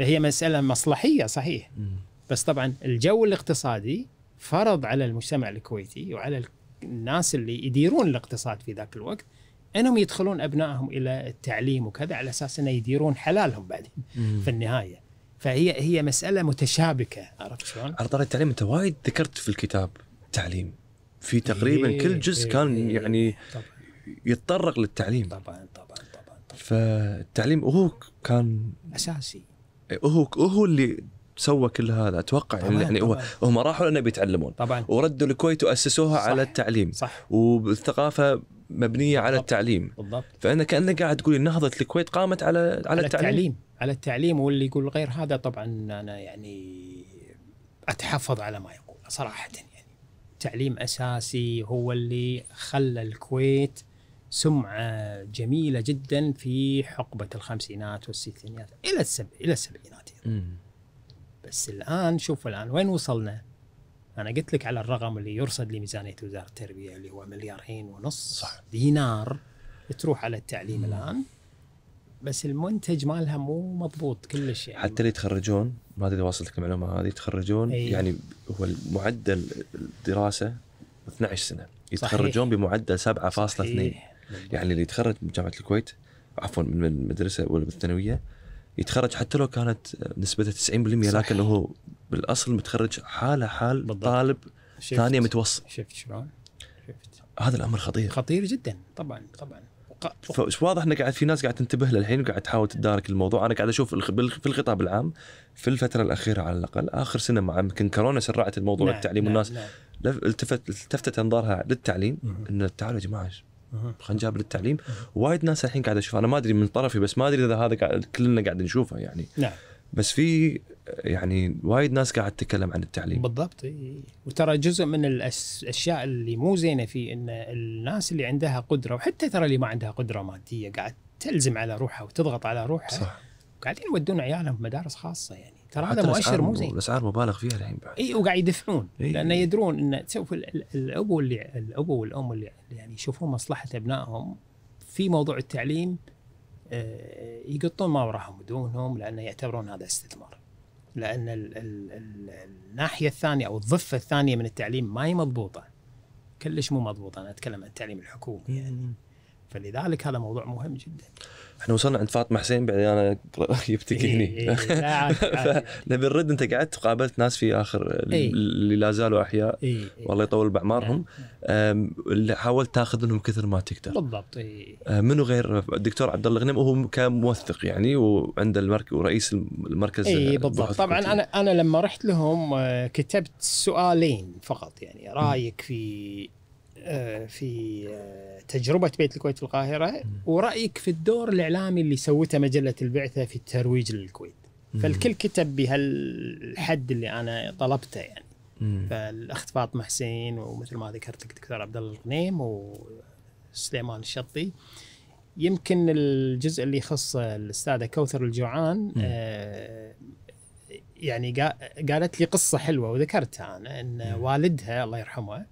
هي مسألة مصلحية صحيح مم. بس طبعا الجو الاقتصادي فرض على المجتمع الكويتي وعلى الناس اللي يديرون الاقتصاد في ذاك الوقت إنهم يدخلون أبنائهم إلى التعليم وكذا على أساس إنه يديرون حلالهم بعدين مم. في النهاية فهي هي مسألة متشابكة عرفت شلون؟ على طاري التعليم أنت وايد ذكرت في الكتاب تعليم في تقريبا إيه، كل جزء إيه، كان إيه، يعني طبعاً. يتطرق للتعليم طبعا طبعا طبعا, طبعا. فالتعليم هو كان أساسي هو هو اللي سوى كل هذا أتوقع يعني, طبعاً، يعني هو طبعاً. هم راحوا لأنه بيتعلمون طبعا وردوا الكويت وأسسوها صح. على التعليم صح والثقافه مبنية على بالضبط. التعليم بالضبط فأنا كأنك قاعد تقول نهضة الكويت قامت على على, على التعليم, التعليم على التعليم واللي يقول غير هذا طبعا أنا يعني أتحفظ على ما يقول صراحة يعني التعليم أساسي هو اللي خلى الكويت سمعة جميلة جدا في حقبة الخمسينات والستينات إلى السب... إلى السبعينات يعني. مم. بس الآن شوف الآن وين وصلنا؟ أنا قلت لك على الرقم اللي يرصد لميزانيه وزارة التربية اللي هو مليارين ونص صح. دينار تروح على التعليم الآن بس المنتج مالها مو مضبوط كلش يعني حتى اللي يتخرجون ما أدري إذا وصلتك المعلومة هذه يتخرجون أي. يعني هو المعدل الدراسة 12 سنة يتخرجون بمعدل 7.2 صحيح. يعني اللي يتخرج من جامعة الكويت عفوا من المدرسة ولا الثانويه يتخرج حتى لو كانت نسبته 90% صح. لكن هو بالأصل متخرج حالة حال بالضبط. طالب ثانية متوسط شفت شلون؟ شفت هذا الأمر خطير خطير جدا طبعا طبعا واضح انه قاعد في ناس قاعد تنتبه له الحين وقاعد تحاول تدارك الموضوع. أنا قاعد أشوف في الخطاب العام في الفترة الأخيرة على الأقل آخر سنة مع يمكن كورونا سرعت الموضوع نعم، التعليم نعم، والناس. نعم. التفت التفتت أنظارها للتعليم. ان تعالوا يا جماعة. خلينا نجاب للتعليم. وايد ناس الحين قاعد أشوف أنا ما أدري من طرفي بس ما أدري إذا هذا قاعد كلنا قاعد نشوفه يعني. نعم. بس في يعني وايد ناس قاعد تتكلم عن التعليم. بالضبط. وترى جزء من الأشياء اللي مو زينة فيه إن الناس اللي عندها قدرة وحتى ترى اللي ما عندها قدرة مادية قاعد تلزم على روحها وتضغط على روحها صح. قاعدين يودون عيالهم مدارس خاصة يعني. ترى هذا مؤشر مو زين. الأسعار مبالغ فيها الحين بعد. إي وقاعد يدفعون إي. لأن يدرون إن تشوف ال- ال- الأبو اللي الأبو والأم اللي يعني يشوفون مصلحة أبنائهم في موضوع التعليم آه، يقطون ما وراهم ودونهم لأن يعتبرون هذا استثمار. لأن ال ال ال الناحية الثانية أو الضفة الثانية من التعليم ما هي مضبوطة. كلش مو مضبوطة أنا أتكلم عن التعليم الحكومي يعني. فلذلك هذا موضوع مهم جدا. إحنا وصلنا عند فاطمة حسين بعدين أنا جبتك إي، هني. نبي نرد أنت قعدت وقابلت ناس في آخر إي. اللي لا زالوا أحياء إي، إي. والله يطول باعمارهم أم، اللي حاولت تاخذ منهم كثر ما تقدر بالضبط. أه، منو غير الدكتور عبد الله غنيم وهو كان موثق يعني وعنده المركز ورئيس المركز اي بالضبط طبعا. أنا أنا لما رحت لهم آه، كتبت سؤالين فقط يعني رأيك في في آه، تجربة بيت الكويت في القاهرة. ورأيك في الدور الإعلامي اللي سوته مجلة البعثة في الترويج للكويت؟ فالكل كتب بهالحد اللي أنا طلبته يعني. مم. فالاخت فاطمه حسين ومثل ما ذكرت لك دكتور عبد الله الغنيم وسليمان الشطي. يمكن الجزء اللي يخص الأستاذة كوثر الجوعان آه يعني قا- قالت لي قصة حلوة وذكرتها أنا إن والدها الله يرحمه آه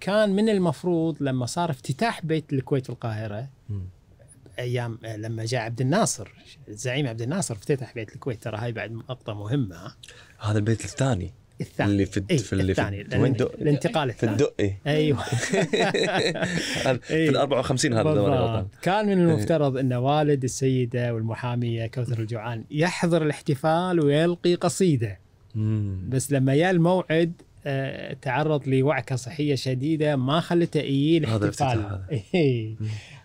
كان من المفروض لما صار افتتاح بيت الكويت في القاهرة. أيام آه، لما جاء عبد الناصر الزعيم عبد الناصر افتتح بيت الكويت ترى هاي بعد نقطة مهمة. هذا البيت الثاني. الثاني. اللي في إيه في اللي في الثاني وين لأن دق- الانتقال في الثاني. الدقي أيوه. [laughs] في ال 54 هذا بالضبط. كان من المفترض إن والد السيدة والمحامية كوثر الجوعان يحضر الاحتفال ويلقي قصيدة. مم. بس لما جاء الموعد آه، تعرض لوعكة صحية شديدة ما خلته يجي الاحتفال هذا. [laughs] إيه.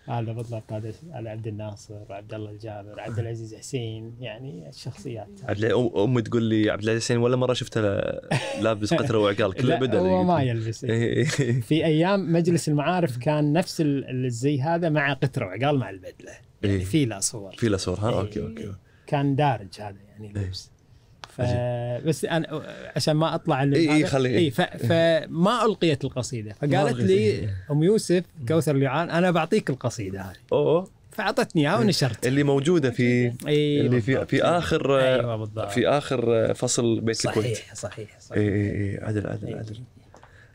هذا بالضبط هذا هذا عبد الناصر عبد الله الجابر عبد العزيز حسين يعني الشخصيات عبد أمي تقول لي عبد العزيز حسين ولا مرة شفته لا- [laughs] لابس قطرة وعقال كله بدل هو ما يلبس [laughs] إيه. في أيام مجلس المعارف كان نفس ال- الزي هذا مع قطرة وعقال مع البدلة يعني إيه. في له صور في له صور ها إيه. okay okay كان دارج هذا يعني اللبس. بس أنا عشان ما أطلع عن إي إي هذا- خلي- إي ف... فما ألقيت القصيدة. فقالت. لي أم يوسف كوثر الجوعان أنا بعطيك القصيدة هذه. أوه. فأعطتني إياها ونشرتها اللي موجودة في اي اللي في. في آخر بالضبط. في آخر فصل بيت الكويت. صحيح صحيح صحيح. إي إي إي عدل عدل عدل.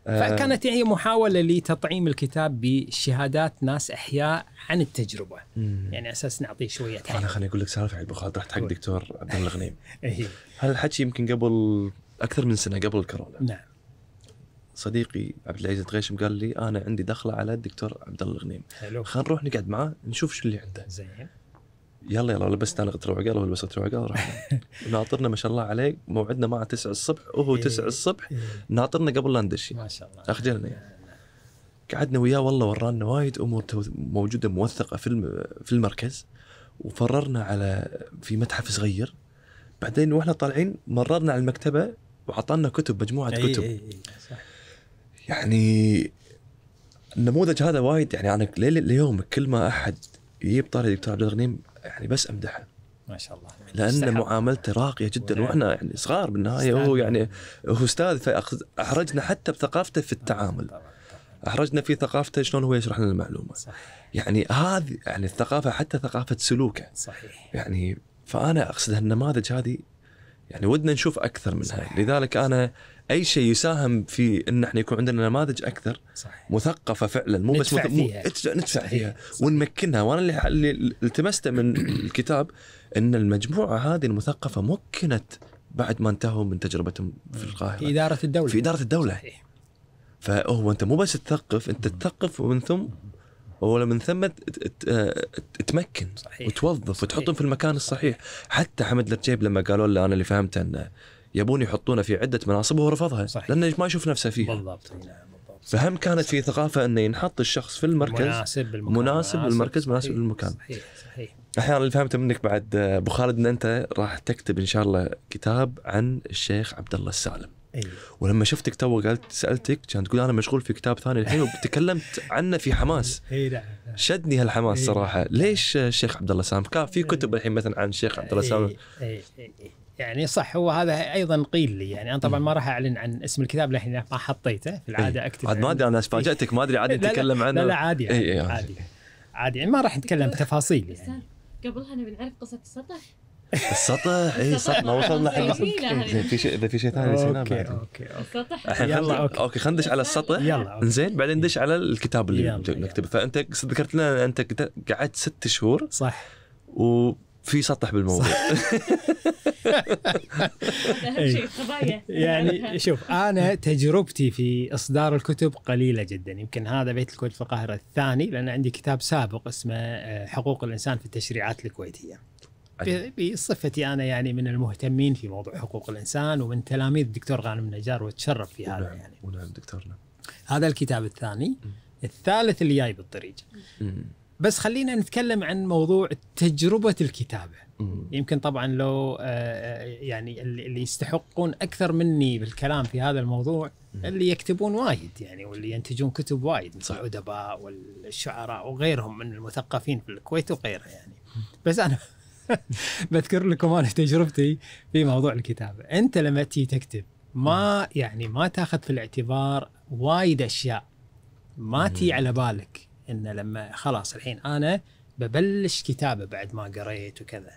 فكانت هي محاولة لتطعيم الكتاب بشهادات ناس أحياء عن التجربة. مم. يعني أساس نعطيه شوية أنا خليني أقول لك سالفة عيد بخاطر رحت حق. دكتور عبد الله الغنيم. [laughs] إيه. هذا الحكي يمكن قبل أكثر من سنة قبل الكورونا؟ نعم. صديقي عبد العزيز الغيشم قال لي أنا عندي دخلة على الدكتور عبد الله الغنيم. حلو. خلينا نروح نقعد معاه نشوف شو اللي عنده. زين. يلا يلا لبست أنا قطره وعقال ولبست قطره وعقال رحنا [laughs] ناطرنا ما شاء الله عليه موعدنا معه 9 الصبح وهو إيه. 9 الصبح. إيه. ناطرنا قبل لا ندش. ما شاء الله. اخجلنا قعدنا وياه والله ورانا وايد أمور موجودة موثقة في في المركز. وفررنا على في متحف صغير. بعدين وإحنا طالعين مررنا على المكتبة وعطانا كتب مجموعة إي كتب. إي إي، صح. يعني النموذج هذا وايد يعني أنا اليوم كل ما أحد يجيب طاري دكتور عبد الغنيم يعني بس أمدحه ما شاء الله لأن يستحق. معاملته راقية جدا. وإحنا يعني صغار بالنهايه هو. يعني هو أستاذ فاحرجنا حتى بثقافته في التعامل أحرجنا في ثقافته شلون هو يشرح لنا المعلومة طبعاً. صح يعني هذه يعني الثقافة حتى ثقافة سلوكه صحيح يعني فأنا أقصد هالنماذج هذه يعني ودنا نشوف أكثر منها صحيح. لذلك أنا أي شيء يساهم في إن إحنا يكون عندنا نماذج أكثر صحيح مثقفة فعلا مو بس ندفع مث... مو... فيها. ندفع. فيها. ونمكنها وأنا اللي, اللي التمسته من [clears throat] الكتاب إن المجموعة هذه المثقفة مكنت بعد ما انتهوا من تجربتهم في في القاهره إدارة الدولة في إدارة الدولة صحيح فهو أنت مو بس تثقف أنت تثقف ومن ثم ومن ثم ت- تمكن صحيح. وتوظف صحيح. وتحطهم في المكان الصحيح حتى حمد الرجيب لما قالوا له أنا اللي فهمته انه يبون يحطونه في عدة مناصب وهو رفضها صحيح. لأنه ما يشوف نفسه فيها بالضبط نعم فهم كانت في ثقافة انه ينحط الشخص في المركز مناسب بالمكان مناسب بالمركز، مناسب. بالمكان. صحيح صحيح أحيانا اللي فهمته منك بعد آه، أبو خالد إن أنت راح تكتب إن شاء الله كتاب عن الشيخ عبد الله السالم اي ولما شفتك تو قلت سألتك كانت تقول أنا مشغول في كتاب ثاني الحين وتكلمت عنه في حماس. [laughs] إي نعم شدني هالحماس. صراحة. ليش الشيخ عبد الله السالم كان في كتب الحين مثلا عن الشيخ عبد الله إي. يعني صح هو هذا أيضا قيل لي. يعني أنا طبعا ما راح أعلن عن اسم الكتاب للحين ما حطيته في العادة أكتب. عاد ما أدري أنا فاجأتك ما أدري عادي [laughs] نتكلم عنه. لا لا عادي إي، عادي, عادي. عادي. يعني ما راح نتكلم بتفاصيل يعني. قبلها نبي نعرف قصة السطح؟ السطح؟ اي سطح ما وصلنا حق جميلة هذه. زين في شيء إذا في شيء ثاني نسيناه okay بعد. okay okay. السطح. الحين يلا، خلنا okay. okay خلينا ندش على السطح. يلا. زين بعدين ندش على الكتاب اللي نكتبه. فأنت ذكرت لنا أنت قعدت ست شهور. صح. وفي سطح بالموضوع. أهم شيء خبايا يعني [laughs] شوف أنا تجربتي في إصدار الكتب قليلة جدا. يمكن هذا بيت الكويت في القاهرة الثاني لأن عندي كتاب سابق اسمه آه، حقوق الإنسان في التشريعات الكويتية. بصفتي أنا يعني من المهتمين في موضوع حقوق الإنسان ومن تلاميذ الدكتور غانم النجار وأتشرف في هذا ونعم يعني. ونعم دكتورنا. هذا الكتاب الثاني الثالث اللي جاي بالطريق. بس خلينا نتكلم عن موضوع تجربة الكتابة. مم. يمكن طبعا لو آه، يعني اللي يستحقون أكثر مني بالكلام في هذا الموضوع اللي يكتبون وايد يعني واللي ينتجون كتب وايد مثل. الأدباء والشعراء وغيرهم من المثقفين في الكويت وغيرها يعني. بس أنا [laughs] بذكر لكم أنا تجربتي في موضوع الكتابة. أنت لما تيجي تكتب ما يعني ما تاخذ في الاعتبار وايد أشياء. ما تي على بالك إن لما خلاص الحين أنا ببلش كتابة بعد ما قريت وكذا.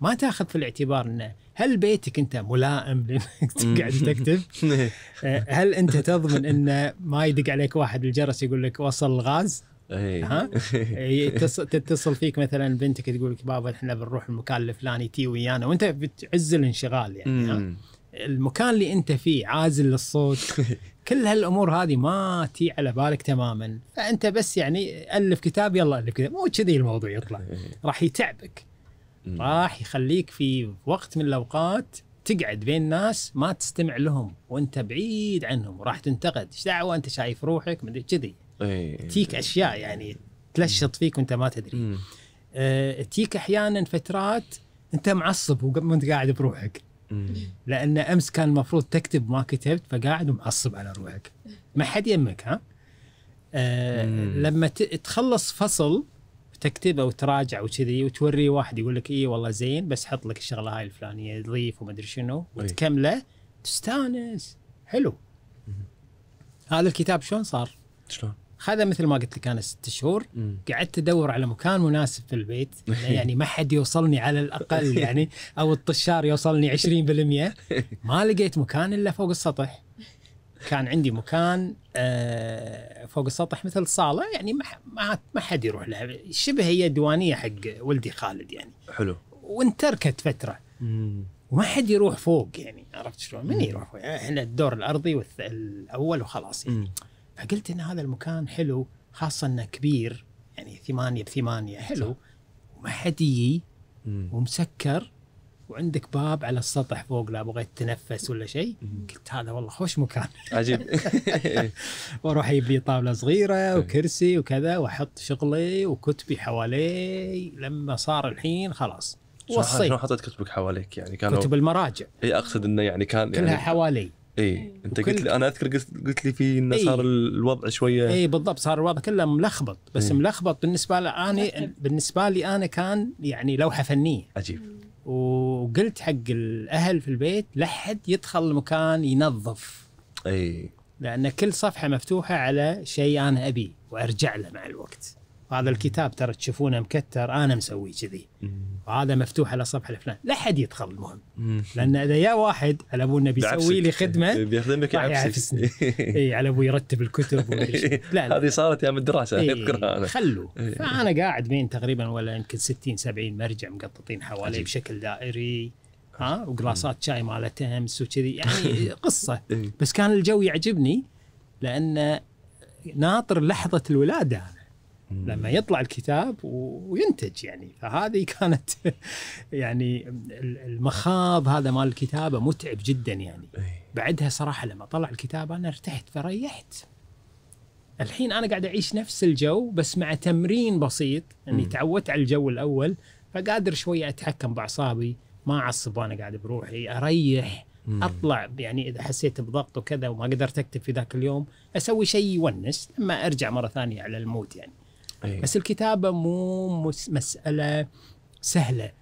ما تاخذ في الاعتبار إنه هل بيتك أنت ملائم [laughs] لأنك قاعد تكتب؟ [laughs] آه، هل أنت تضمن إنه ما يدق عليك واحد الجرس يقول لك وصل الغاز؟ اي ها؟ [laughs] يتصل تتصل فيك مثلا بنتك تقول لك بابا إحنا بنروح المكان الفلاني تي ويانا وأنت بعز الانشغال يعني ها؟ المكان اللي أنت فيه عازل للصوت [laughs] كل هالأمور هذه ما تي على بالك تماما فأنت بس يعني ألف كتاب يلا ألف كتاب مو كذي الموضوع يطلع [laughs] راح يتعبك. راح يخليك في وقت من الأوقات تقعد بين ناس ما تستمع لهم وأنت بعيد عنهم وراح تنتقد إيش دعوة أنت شايف روحك مدري كذي اي تجيك أشياء يعني تلشط فيك وأنت ما تدري. أه تجيك أحيانا فترات أنت معصب وانت قاعد بروحك. لأن أمس كان المفروض تكتب ما كتبت فقاعد ومعصب على روحك ما حد يمك ها مم. لما تخلص فصل تكتبه وتراجع وكذي وتوري واحد يقول لك اي والله زين بس حط لك الشغلة هاي الفلانية ضيف وما أدري شنو وتكمله تستانس حلو هذا الكتاب شلون صار؟ شلون؟ خذ مثل ما قلت لك أنا ست شهور. قعدت أدور على مكان مناسب في البيت [laughs] يعني ما حد يوصلني على الأقل يعني أو الطشار يوصلني 20% ما لقيت مكان إلا فوق السطح كان عندي مكان آه، فوق السطح مثل صالة يعني ما ما حد يروح لها شبه هي ديوانيه حق ولدي خالد يعني حلو وانتركت فترة مم. وما حد يروح فوق يعني عرفت شلون؟ من يروح فوق؟ إحنا الدور الأرضي الأول وخلاص يعني. مم. فقلت إن هذا المكان حلو خاصة إنه كبير يعني ثمانية بثمانية حلو. وما حد يجي. ومسكر وعندك باب على السطح فوق لا بغيت تتنفس ولا شيء. قلت هذا والله خوش مكان. عجيب. [laughs] وأروح أجيب لي طاولة صغيرة وكرسي وكذا وأحط شغلي وكتبي حوالي لما صار الحين خلاص. شلون وصيت. حطيت كتبك حواليك؟ يعني كانوا كتب المراجع. اي أقصد إنه يعني كان كلها يعني حوالي. اي أنت وكل- قلت لي أنا أذكر قلت, قلت لي في إنه إي. صار الوضع شوية اي بالضبط صار الوضع كله ملخبط. بس إيه. ملخبط بالنسبة لي أنا بالنسبة لي أنا كان يعني لوحة فنية. عجيب. وقلت حق الأهل في البيت لا حد يدخل المكان ينظف. اي لأن كل صفحة مفتوحة على شيء أنا ابي وأرجع له مع الوقت. وهذا الكتاب ترى تشوفونه مكتر أنا مسويه كذي. وهذا مفتوح على صفحة الفلان لا حد يدخل المهم. لأن إذا يا واحد على أبونا بيسوي لي خدمة بيخدمك يعفسني. [laughs] إي على أبوي يرتب الكتب. لا لا. هذه صارت أيام الدراسة اذكرها أنا خلوا إيه. فأنا قاعد بين تقريبا ولا يمكن 60 70 مرجع مقططين حوالي عجيب. بشكل دائري. ها؟ وقلاصات شاي مال تمس وكذي. يعني [laughs] قصة. بس كان الجو يعجبني لأن ناطر لحظة الولادة. أنا لما يطلع الكتاب وينتج يعني فهذه [laughs] كانت يعني ال- المخاض هذا مال الكتابة متعب جدا يعني إيه. بعدها صراحة لما طلع الكتاب أنا ارتحت فريحت الحين أنا قاعد أعيش نفس الجو بس مع تمرين بسيط إني. تعودت على الجو الأول فقادر شوية أتحكم باعصابي ما أعصب وأنا قاعد بروحي أريح. أطلع يعني إذا حسيت بضغط وكذا وما قدرت أكتب في ذاك اليوم أسوي شيء يونس لما أرجع مرة ثانية على المود يعني إيه. بس الكتابة مو مس- مسألة سهلة.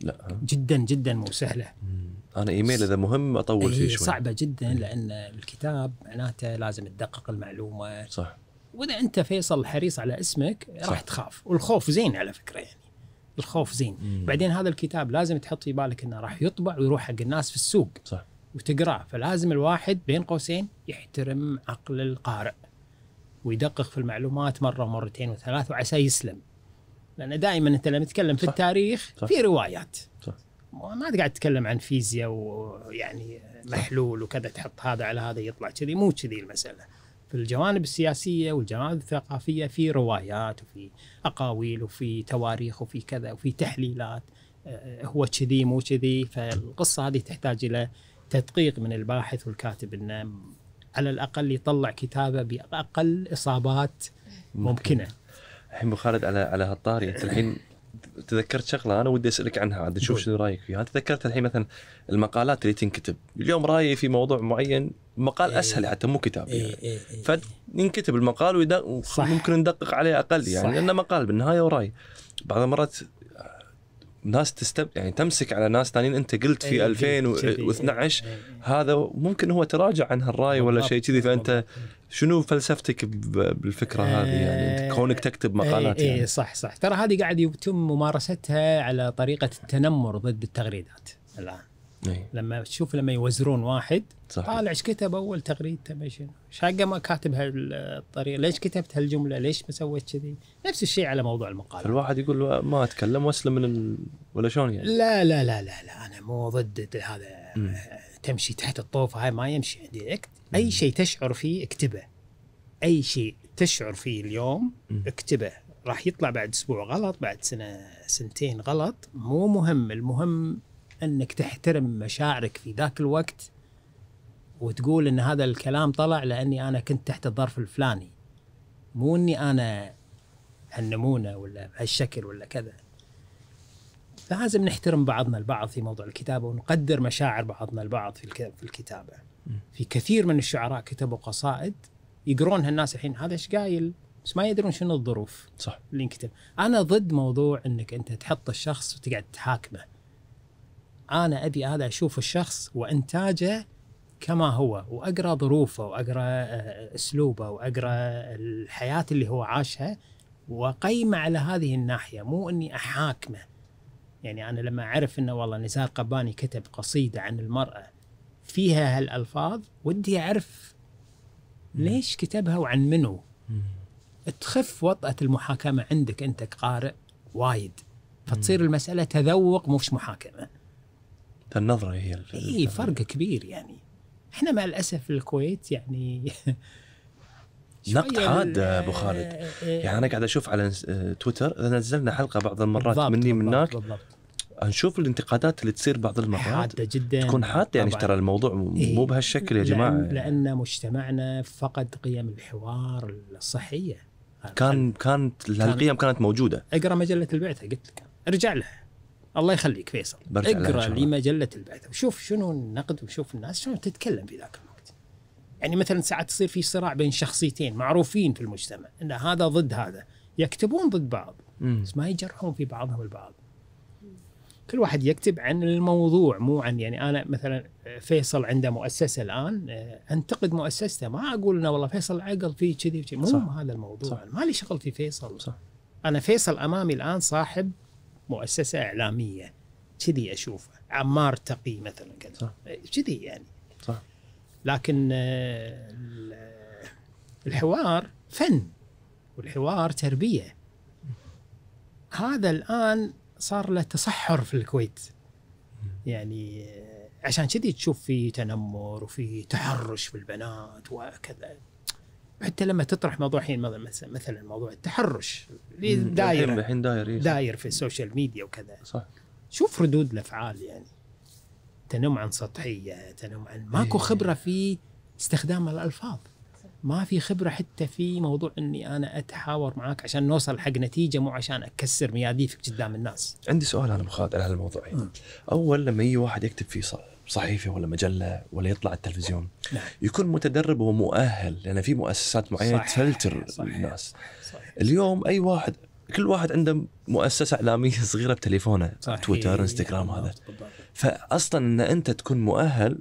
لا. جدا جدا مو سهلة. مم. أنا إيميل إذا مهم أطول فيه شوي. صعبة جدا لأن الكتاب معناته لازم تدقق المعلومة. صح. وإذا أنت فيصل حريص على اسمك. راح تخاف. والخوف زين على فكرة يعني. الخوف زين. مم. بعدين هذا الكتاب لازم تحط في بالك إنه راح يطبع ويروح حق الناس في السوق. صح. وتقراه. فلازم الواحد بين قوسين يحترم عقل القارئ. ويدقق في المعلومات مرة ومرتين وثلاث وعسى يسلم. لأن دائما أنت لما تتكلم في. التاريخ صح. في روايات. صح. ما قاعد تتكلم عن فيزياء ويعني محلول وكذا تحط هذا على هذا يطلع كذي. مو كذي المسألة. في الجوانب السياسية والجوانب الثقافية في روايات وفي أقاويل وفي تواريخ وفي كذا وفي تحليلات. آه، هو كذي مو كذي. فالقصة هذه تحتاج إلى تدقيق من الباحث والكاتب انه على الأقل يطلع كتابة بأقل إصابات ممكنة الحين أبو خالد على على هالطاري أنت الحين تذكرت شغلة أنا ودي أسألك عنها عاد نشوف. شنو رأيك فيها تذكرت الحين مثلا المقالات اللي تنكتب اليوم رأيي في موضوع معين مقال إيه. أسهل حتى مو كتاب يعني. إيه. فينكتب المقال ويد- صح. وممكن ندقق عليه أقل يعني. لأنه مقال بالنهاية ورأي بعض المرات ناس تستب يعني تمسك على ناس ثانيين انت قلت في إيه، 2012 إيه، إيه. هذا ممكن هو تراجع عن هالرأي ولا شيء كذي. فأنت. شنو فلسفتك بالفكرة هذه؟ يعني أنت آه، كونك تكتب مقالات إيه يعني. صح صح. ترى هذه قاعد يتم ممارستها على طريقة التنمر ضد التغريدات الآن. لما تشوف لما user واحد صح طالع إيش كتب أول تغريدته ما شنو إيش حقه؟ ما كاتب هالطريقة. ليش كتبت هالجملة؟ ليش ما سويت كذي؟ نفس الشيء على موضوع المقال فالواحد يقول ما أتكلم وأسلم من ال... ولا شلون يعني؟ لا لا لا لا لا أنا مو ضد هذا. مم. تمشي تحت الطوفه هاي ما يمشي عندي. اكت... أي شيء تشعر فيه اكتبه. أي شيء تشعر فيه اليوم مم. اكتبه. راح يطلع بعد أسبوع غلط بعد سنة سنتين غلط. مو مهم. المهم انك تحترم مشاعرك في ذاك الوقت وتقول إن هذا الكلام طلع لأني أنا كنت تحت الظرف الفلاني مو إني أنا هالنمونه ولا بهالشكل ولا كذا لازم نحترم بعضنا البعض في موضوع الكتابة ونقدر مشاعر بعضنا البعض في في الكتابة. في كثير من الشعراء كتبوا قصائد يقرونها الناس الحين هذا إيش قايل بس ما يدرون شنو الظروف صح اللي ينكتب. أنا ضد موضوع إنك أنت تحط الشخص وتقعد تحاكمه. أنا ابي هذا أشوف الشخص وإنتاجه كما هو وأقرأ ظروفه وأقرأ آه، أسلوبه وأقرأ الحياة اللي هو عاشها وأقيمه على هذه الناحية مو إني أحاكمه. يعني أنا لما أعرف إنه والله نزار قباني كتب قصيدة عن المرأة فيها هالألفاظ ودي أعرف ليش كتبها وعن منو؟ تخف وطأة المحاكمة عندك أنت كقارئ وايد فتصير المسألة تذوق مش محاكمة النظرة هي اي فرق كبير يعني. إحنا مع الأسف في الكويت يعني [laughs] نقد حاد أبو خالد. يعني أنا قاعد أشوف على آه، تويتر إذا نزلنا حلقة بعض المرات بالضبط، مني من بالضبط، هناك بالضبط. نشوف الانتقادات اللي تصير بعض المرات. حادة جدا. تكون حادة يعني. ترى الموضوع مو إيه. بهالشكل يا جماعة. لأن. لأن مجتمعنا فقد قيم الحوار الصحية. كان كانت هالقيم كانت موجودة. أقرأ مجلة البعثة قلت لك. ارجع لها. الله يخليك فيصل اقرأ. لمجلة البعثة وشوف شنو النقد وشوف الناس شلون تتكلم في ذاك الوقت يعني مثلا ساعات تصير في صراع بين شخصيتين معروفين في المجتمع إن هذا ضد هذا يكتبون ضد بعض مم. بس ما يجرحون في بعضهم البعض كل واحد يكتب عن الموضوع مو عن يعني أنا مثلا فيصل عنده مؤسسة الآن آه، أنتقد مؤسسته ما أقول إنه والله فيصل عقل فيه كذي مو صح. هذا الموضوع صح. ما لي شغل في فيصل صح. أنا فيصل أمامي الآن صاحب مؤسسة إعلامية. كذي أشوفه. عمار تقي مثلا كذا. كذي يعني. صح. لكن آه، ال- الحوار فن. والحوار تربية. هذا الآن صار له تصحر في الكويت. يعني آه، عشان كذي تشوف في تنمر وفي تحرش في البنات وكذا حتى لما تطرح موضوع الحين مثلا مثلا موضوع التحرش اللي داير الحين داير إيه. داير في ال social media وكذا. صح. شوف ردود الأفعال يعني. تنم عن سطحية تنم عن ماكو إيه. خبرة في استخدام الألفاظ. ما في خبرة حتى في موضوع إني أنا أتحاور معاك عشان نوصل حق نتيجة مو عشان أكسر مياديفك قدام الناس. عندي سؤال أنا مخاط على هالموضوعين مم. أول لما يجي واحد يكتب في ص- صحيفة ولا مجلة ولا يطلع على التلفزيون نعم يكون متدرب ومؤهل لأن في مؤسسات معينة تفلتر صحيح. الناس صحيح اليوم أي واحد كل واحد عنده مؤسسة إعلامية [laughs] صغيرة بتليفونه صحيح. تويتر إنستغرام هذا. فاصلا إن أنت تكون مؤهل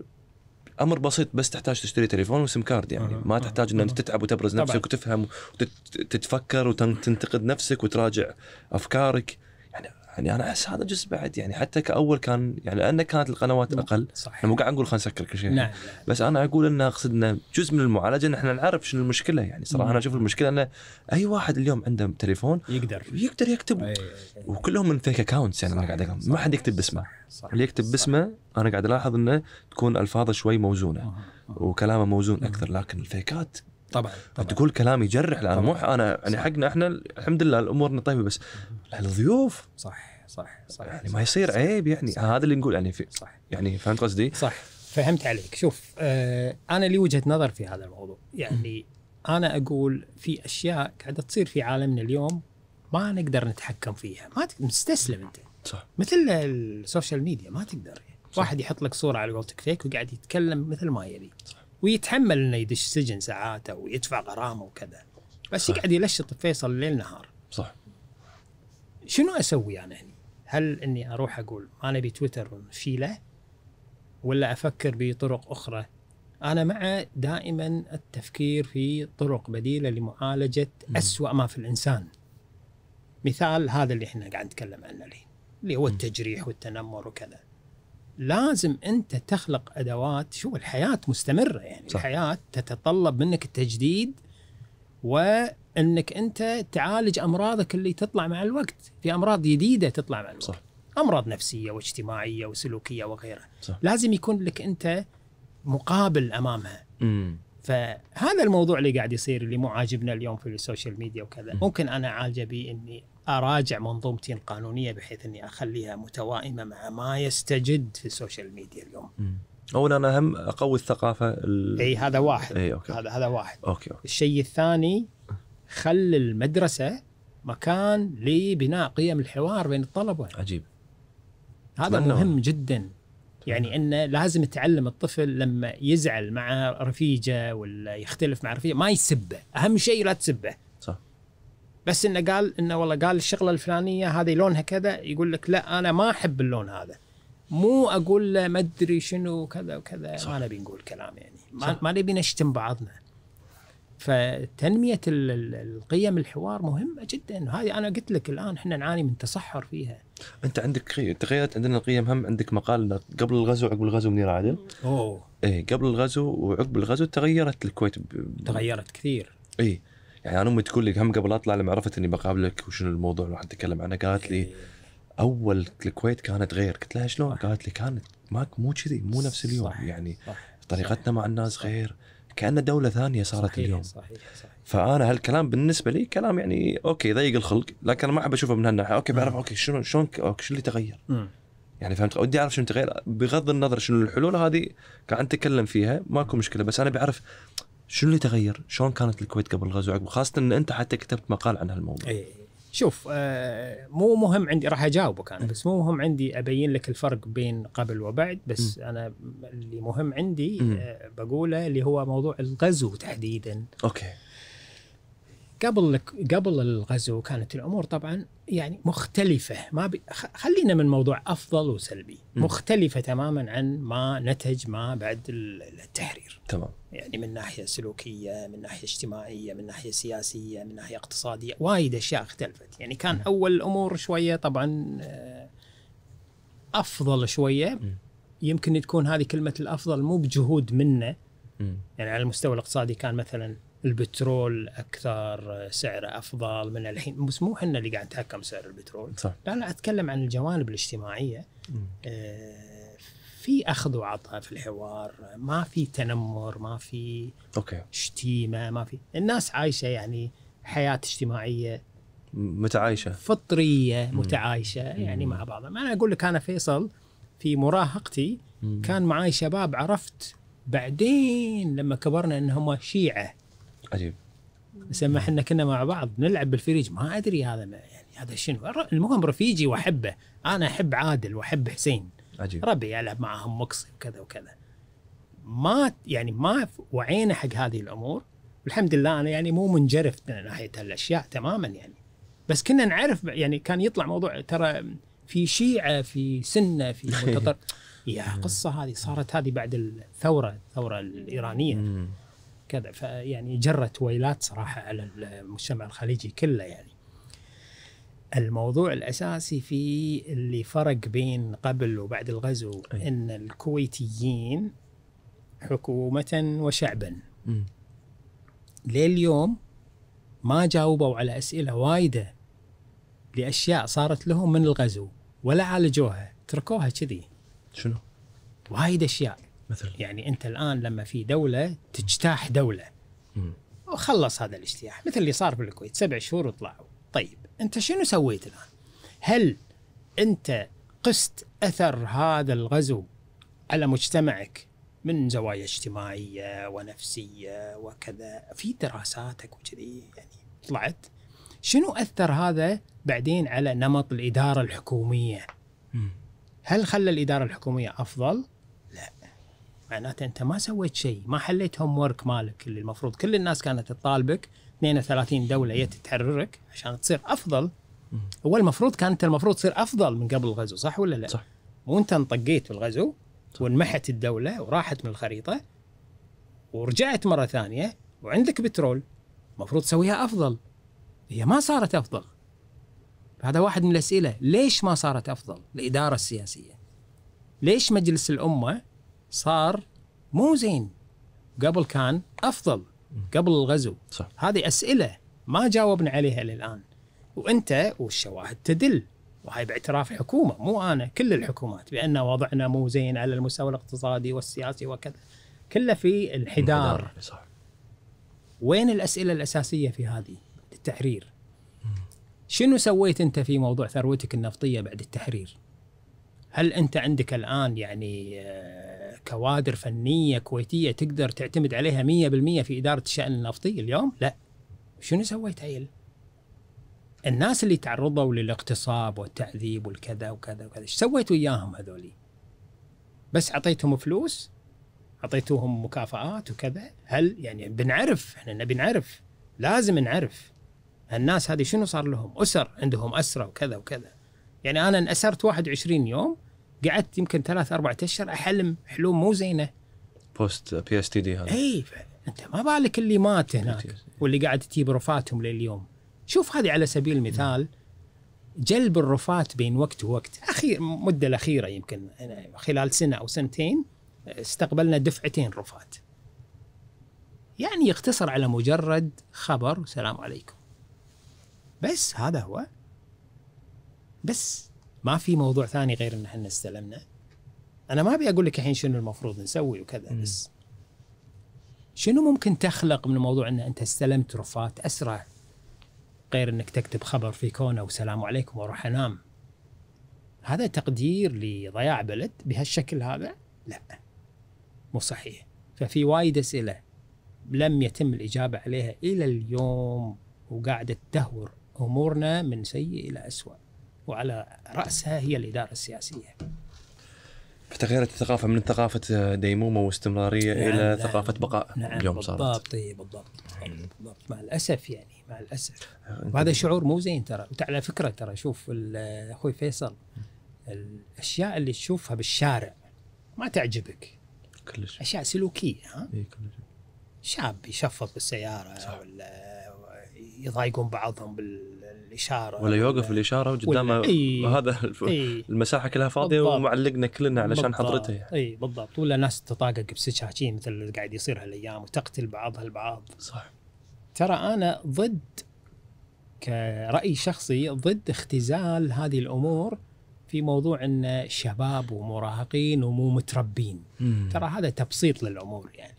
أمر بسيط بس تحتاج تشتري تليفون وسم كارد يعني ما تحتاج ان انت. تتعب وتبرز طبعاً. نفسك وتفهم وتتفكر وتنتقد نفسك وتراجع أفكارك يعني أنا أحس هذا جزء بعد يعني حتى كأول كان يعني لأن كانت القنوات أقل أنا مو قاعد أقول خلينا نسكر كل شيء نعم بس أنا أقول إن أقصد انه جزء من المعالجة إن إحنا نعرف شنو المشكلة يعني صراحة. أنا أشوف المشكلة انه أي واحد اليوم عنده تليفون يقدر يقدر يكتب أي- وكلهم من فيك اكونتس يعني أنا صح، قاعد أقول. صح، ما حد يكتب باسمه صح، صح، اللي يكتب صح. باسمه أنا قاعد ألاحظ انه تكون ألفاظه شوي موزونة أها، أها. وكلامه موزون. أكثر لكن ال fake ات طبعا طبعا تقول كلام يجرح لأن مو. أنا يعني صح. حقنا إحنا الحمد لله الأمورنا طيبة بس الضيوف صح صح صح يعني صح، ما يصير صح، عيب يعني صح. هذا اللي نقول يعني في صح يعني فهمت قصدي؟ صح فهمت عليك شوف آه أنا لي وجهة نظر في هذا الموضوع يعني أنا أقول في أشياء قاعدة تصير في عالمنا اليوم ما نقدر نتحكم فيها ما مستسلم أنت صح مثل ال social media ما تقدر يعني. صح. واحد يحط لك صورة على قولتك فيك وقاعد يتكلم مثل ما يبي ويتحمل إنه يدش سجن ساعات أو يدفع غرامة وكذا بس صح. يقعد يلشط فيصل ليل نهار صح شنو أسوي أنا هني؟ هل إني أروح أقول ما نبي تويتر ونشيله؟ ولا أفكر بطرق أخرى؟ أنا مع دائما التفكير في طرق بديلة لمعالجة مم. أسوأ ما في الإنسان. مثال هذا اللي إحنا قاعد نتكلم عنه الحين اللي هو التجريح والتنمر وكذا. لازم انت تخلق ادوات شو الحياة مستمرة يعني صح. الحياة تتطلب منك التجديد وانك انت تعالج امراضك اللي تطلع مع الوقت في امراض جديدة تطلع مع الوقت صح. امراض نفسية واجتماعية وسلوكية وغيرها صح. لازم يكون لك انت مقابل امامها امم فهذا الموضوع اللي قاعد يصير اللي مو عاجبنا اليوم في ال social media وكذا مم. ممكن أنا أعالجه بإني أراجع منظومتي القانونية بحيث إني أخليها متوائمة مع ما يستجد في ال social media اليوم. اولا أنا هم أقوي الثقافة ال... إي هذا واحد. إي okay. هذا هذا واحد. okay okay. الشيء الثاني خل المدرسة مكان لبناء قيم الحوار بين الطلبة. عجيب. هذا مهم جدا. يعني انه لازم تعلم الطفل لما يزعل مع رفيجه ولا يختلف مع رفيجه ما يسبه. أهم شيء لا تسبه. بس إنه قال إنه والله قال الشغلة الفلانية هذه لونها كذا يقول لك لا أنا ما أحب اللون هذا. مو أقول له ما أدري شنو كذا وكذا صح. ما نبي نقول كلام يعني. ما, صح. ما نبي نشتم بعضنا. فتنمية ال- ال- القيم الحوار مهمة جدا. هذه أنا قلت لك الآن إحنا نعاني من تصحر فيها. أنت عندك تغيرت عندنا القيم هم عندك مقال قبل الغزو وعقب الغزو منير عادل أوه. إيه قبل الغزو وعقب الغزو تغيرت الكويت ب... تغيرت كثير. اي يعني أنا أمي تقول لي هم قبل اطلع لما عرفت إني بقابلك وشنو الموضوع اللي راح نتكلم عنه قالت لي أول الكويت كانت غير. قلت لها شلون؟ قالت لي كانت ماك مو كذي مو نفس اليوم. صح. يعني صح. طريقتنا مع الناس غير. كأنها دولة ثانية صارت صحيح اليوم. صحيح صحيح. فأنا هالكلام بالنسبة لي كلام يعني okay ضيق الخلق لكن ما أحب أشوفه من هالناحية. أوكي بعرف okay شنو شلون okay شو اللي تغير؟ مم. يعني فهمت؟ ودي أعرف شنو تغير. بغض النظر شنو الحلول هذه قاعد نتكلم فيها ماكو مشكلة. بس أنا بعرف شنو اللي تغير؟ شلون كانت الكويت قبل الغزو عقب خاصة إن أنت حتى كتبت مقال عن هالموضوع. اي شوف آه مو مهم عندي راح أجاوبك أنا بس مو مهم عندي أبين لك الفرق بين قبل وبعد بس أنا اللي مهم عندي مم. آه بقوله اللي هو موضوع الغزو تحديدا okay قبل قبل الغزو كانت الأمور طبعا يعني مختلفة. ما بي خلينا من موضوع أفضل وسلبي. مم. مختلفة تماما عن ما نتج ما بعد ال- التحرير. تمام. يعني من ناحية سلوكية من ناحية اجتماعية من ناحية سياسية من ناحية اقتصادية. وايد أشياء اختلفت. يعني كان أول الأمور شوية طبعا آه، أفضل شوية. مم. يمكن تكون هذه كلمة الأفضل مو بجهود منا. يعني على المستوى الاقتصادي كان مثلا البترول أكثر سعره أفضل من الحين. بس مو إحنا اللي قاعد نتحكم سعر البترول. صح. لا لا أتكلم عن الجوانب الاجتماعية. آه، في أخذ وعطاء في الحوار ما في تنمر ما في okay. شتيمة ما في. الناس عايشة يعني حياة اجتماعية متعايشة. فطرية متعايشة يعني مم. مع بعضها. أنا أقول لك أنا فيصل في مراهقتي مم. كان معاي شباب عرفت بعدين لما كبرنا إنهم شيعة. عجيب. بس لما إحنا كنا مع بعض نلعب بالفريج. ما أدري هذا ما يعني هذا شنو. المهم رفيجي وأحبه. أنا أحب عادل وأحب حسين. عجيب. ربي العب معهم مقصي وكذا وكذا. ما يعني ما وعينا حق هذه الأمور. والحمد لله أنا يعني مو منجرف من ناحية هالاشياء تماما يعني. بس كنا نعرف يعني كان يطلع موضوع ترى في شيعة في سنة في [laughs] متطر يا قصة هذه صارت هذه بعد الثورة الثورة الإيرانية. كذا فيعني جرت ويلات صراحة على المجتمع الخليجي كله يعني. الموضوع الأساسي في اللي فرق بين قبل وبعد الغزو أي. إن الكويتيين حكومة وشعبا مم. لليوم ما جاوبوا على أسئلة وايدة لأشياء صارت لهم من الغزو ولا عالجوها تركوها كذي شنو؟ وايد أشياء مثل يعني أنت الآن لما في دولة تجتاح دولة. مم. وخلص هذا الاجتياح مثل اللي صار في الكويت سبع شهور وطلعوا. طيب أنت شنو سويت الآن؟ هل أنت قست أثر هذا الغزو على مجتمعك من زوايا اجتماعية ونفسية وكذا؟ في دراساتك وكذي يعني طلعت. شنو أثر هذا بعدين على نمط الإدارة الحكومية؟ مم. هل خلى الإدارة الحكومية أفضل؟ معناته أنت ما سويت شيء، ما حليت هوم ورك مالك اللي المفروض كل الناس كانت تطالبك 32 دولة جت تحررك عشان تصير أفضل. هو المفروض كانت المفروض تصير أفضل من قبل الغزو صح ولا لا؟ صح. وانت انطقيت بالغزو وانمحت الدولة وراحت من الخريطة ورجعت مرة ثانية وعندك بترول المفروض تسويها أفضل. هي ما صارت أفضل. هذا واحد من الأسئلة، ليش ما صارت أفضل الإدارة السياسية؟ ليش مجلس الأمة صار مو زين؟ قبل كان أفضل قبل الغزو، صح. هذه أسئلة ما جاوبنا عليها للآن. وأنت والشواهد تدل. وهاي باعتراف حكومة مو أنا كل الحكومات بأن وضعنا مو زين على المستوى الاقتصادي والسياسي وكذا. كله في الحدار. صح. وين الأسئلة الأساسية في هذه؟ التحرير شنو سويت أنت في موضوع ثروتك النفطية بعد التحرير؟ هل أنت عندك الآن يعني آه، كوادر فنية كويتية تقدر تعتمد عليها 100% في إدارة الشأن النفطي اليوم؟ لا. شنو سويت عيل الناس اللي تعرضوا للاغتصاب والتعذيب والكذا وكذا وكذا إيش سويت وياهم هذولي بس أعطيتهم فلوس؟ أعطيتوهم مكافآت وكذا؟ هل يعني بنعرف إحنا نبي نعرف لازم نعرف الناس هذه شنو صار لهم؟ أسر عندهم أسرة وكذا وكذا. يعني أنا انأسرت 21 يوم قعدت يمكن ثلاث أربع أشهر أحلم حلوم مو زينة. post PTSD هذا. اي أنت ما بالك اللي مات هناك واللي قاعد تجيب رفاتهم لليوم. شوف هذه على سبيل المثال جلب الرفات بين وقت ووقت. أخير المده الأخيرة يمكن خلال سنة أو سنتين استقبلنا دفعتين رفات. يعني يقتصر على مجرد خبر سلام عليكم. بس هذا هو. بس. ما في موضوع ثاني غير إن إحنا استلمنا. أنا ما أبي أقول لك الحين شنو المفروض نسوي وكذا مم. بس شنو ممكن تخلق من الموضوع إن أنت استلمت رفات أسرع غير إنك تكتب خبر في كونه وسلام عليكم وأروح أنام؟ هذا تقدير لضياع بلد بهالشكل هذا؟ لا مو صحيح. ففي وايد أسئلة لم يتم الإجابة عليها إلى اليوم وقاعدة تدهور أمورنا من سيء إلى اسوء وعلى رأسها هي الإدارة السياسية. فتغيرت الثقافة من ثقافة ديمومة واستمرارية نعم، إلى نعم. ثقافة بقاء نعم اليوم صارت. بالضبط إي، بالضبط بالضبط. مع الأسف يعني مع الأسف. أنت- وهذا شعور مو زين ترى. وت- على فكرة ترى شوف أخوي فيصل الأشياء اللي تشوفها بالشارع ما تعجبك. كلش. أشياء سلوكية ها؟ إي كلش. شاب يشفط بالسيارة صح. ولا يضايقون بعضهم بالاشاره ولا يوقف بالاشاره وقدامه إي. هذا المساحة كلها فاضية بالضبط. ومعلقنا كلنا علشان حضرته يعني. أي بالضبط ولا ناس تطاقق بسكاكين مثل اللي قاعد يصير هالأيام وتقتل بعضها البعض صح ترى أنا ضد كرأي شخصي ضد اختزال هذه الأمور في موضوع إن شباب ومراهقين ومو متربين مم. ترى هذا تبسيط للأمور يعني